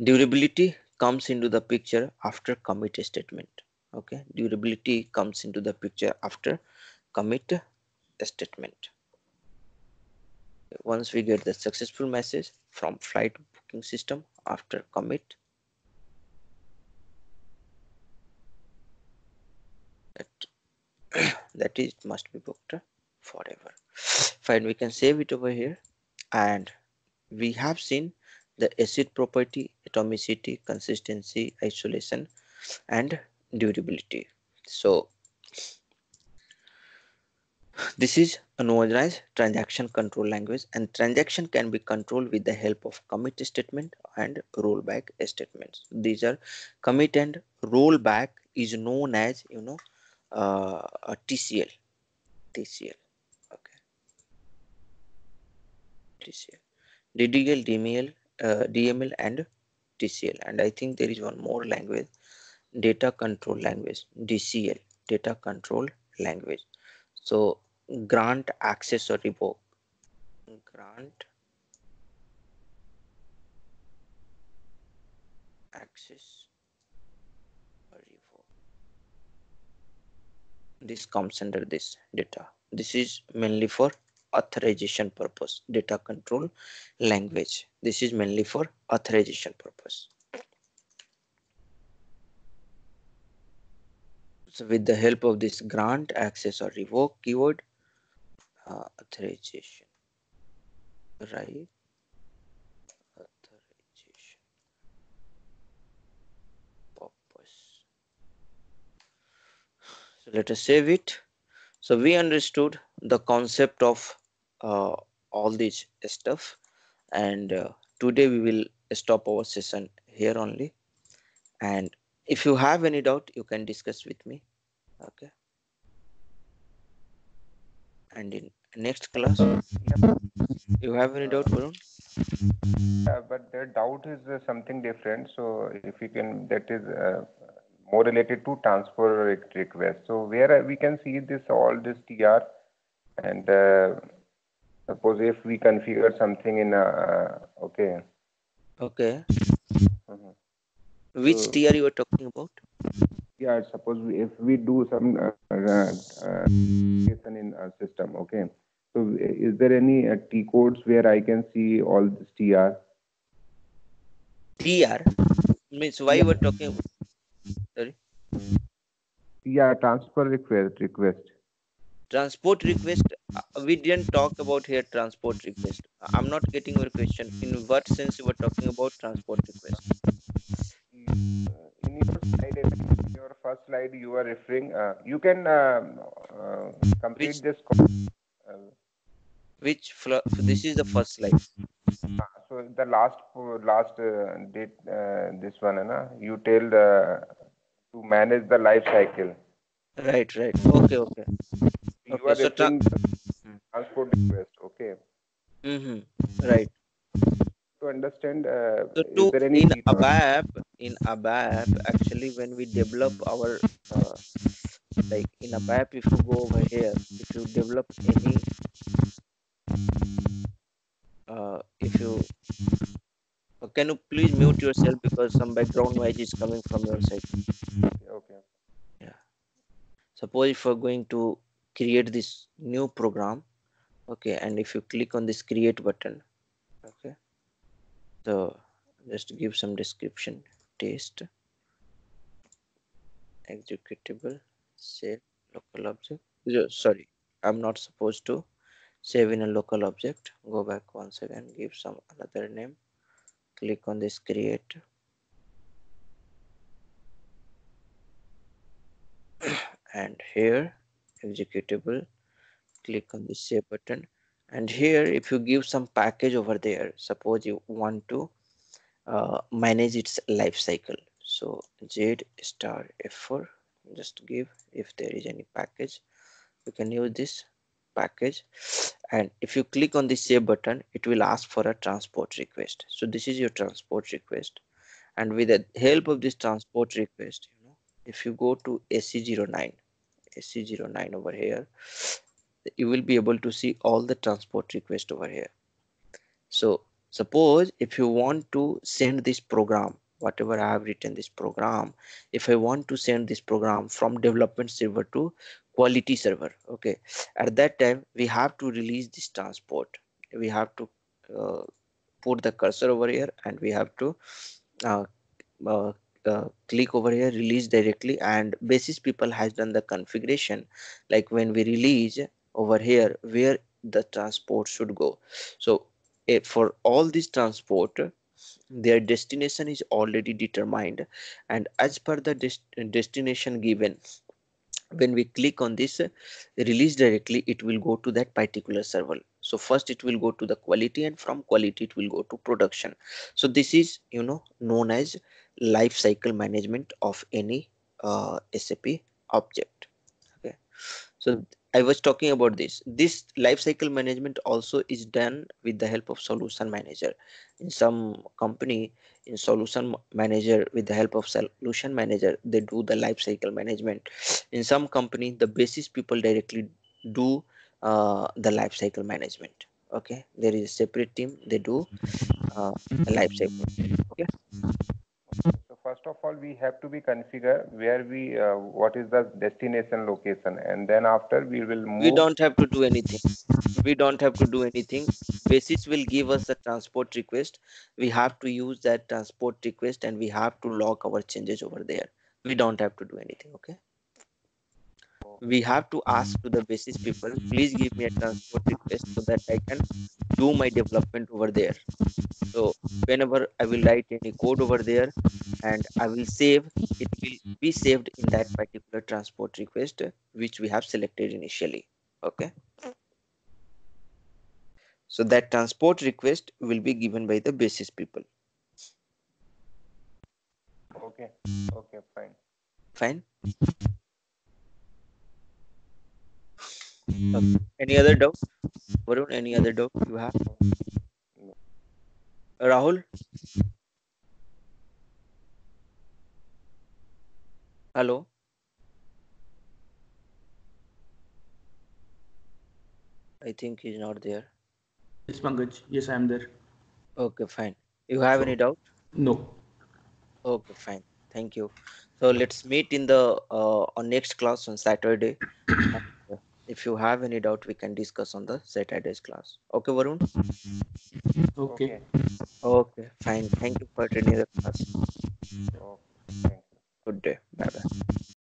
durability comes into the picture after commit statement okay? Durability comes into the picture after commit statement. Once we get the successful message from flight booking system after commit that that is must be booked forever. Fine we can save it over here. And we have seen the acid property atomicity consistency isolation and durability so this is a normalized transaction control language and transaction can be controlled with the help of commit statement and rollback statements these are commit and rollback is known as you know uh, a TCL. TCL. Okay. TCL. DDL, DML, uh, DML, and TCL. And I think there is one more language, data control language, DCL, data control language. So grant access or revoke. Grant access or revoke. this comes under this data this is mainly for authorization purpose data control language. This is mainly for authorization purpose. So with the help of this grant access or revoke keyword uh, authorization. Right. Authorization purpose. So let us save it. So we understood the concept of uh, all this stuff and uh, today we will stop our session here only and if you have any doubt you can discuss with me okay and in next class you have any doubt Varun? But the doubt is uh, something different. So if you can, that is uh, more related to transfer re- request. So where we can see this all this TR, and uh, suppose if we configure something in uh, okay. okay Mhm. which So- tier you are talking about Yeah, suppose we, if we do some uh, uh, uh, in a system, okay. So is there any uh, T codes where I can see all this TR? tr means why you were talking sorry Yeah, transfer request request. Transport request uh, we didn't talk about here transport request i'm not getting your question in what sense you were talking about transport request Uh, in your slide, in your first slide, you are referring. Uh, you can um, uh, complete Which- this. Uh, which this is the first slide so the last last uh, date uh, this one, na? You tell uh, to manage the life cycle. right right okay okay You Okay, are so tra- referring transport request. Okay. mm-hmm. right To understand, uh, so is to there any in detail- abap in abap actually when we develop our uh, like in abap if you go over here if you develop any uh, if you uh, can you please mute yourself because some background noise is coming from your side Okay. Yeah suppose if you're going to create this new program okay and if you click on this create button okay so just give some description test executable save local object sorry i'm not supposed to save in a local object go back once again give some another name click on this create and here executable. Click on the save button. And here if you give some package over there suppose you want to uh, manage its life cycle. So z star f4 just give if there is any package. You can use this package. And if you click on the save button it will ask for a transport request. So this is your transport request. And with the help of this transport request you know if you go to se09 se09 over here you will be able to see all the transport request over here. So suppose if you want to send this program whatever i have written this program if i want to send this program from development server to quality server okay at that time we have to release this transport. We have to uh, put the cursor over here and we have to uh, uh, uh, click over here release directly and basis people has done the configuration. Like when we release over here where the transport should go. So eh, for all this transport their destination is already determined. And as per the des- destination given when we click on this release directly it will go to that particular server. So first it will go to the quality and from quality it will go to production. So this is you know known as life cycle management of any uh, sap object. Okay. So i was talking about this. This life cycle management also is done with the help of solution manager. In some company in solution manager with the help of solution manager they do the life cycle management. In some company the basis people directly do uh, the life cycle management. Okay. There is a separate team they do uh, the life cycle. Okay So first of all, we have to be configure where we uh, what is the destination location, and then after we will move. we don't have to do anything. We don't have to do anything. Basis will give us a transport request. We have to use that transport request and we have to log our changes over there. We don't have to do anything okay we have to ask to the basis people please give me a transport request so that i can do my development over there so whenever i will write any code over there and i will save it will be saved in that particular transport request which we have selected initially okay so that transport request will be given by the basis people Okay. Okay. Fine. fine Okay. Any other doubt Varun, any other doubt you have No. rahul hello i think he's not there Yes, Pankaj. Yes, I am there. okay fine you have any doubt No. Okay, fine. Thank you. So let's meet in the uh, on next class on Saturday. And, if you have any doubt, we can discuss on the Saturday's class. Okay, Varun? Okay. Okay, fine. Thank you for attending the class. Okay. Good day. Bye bye.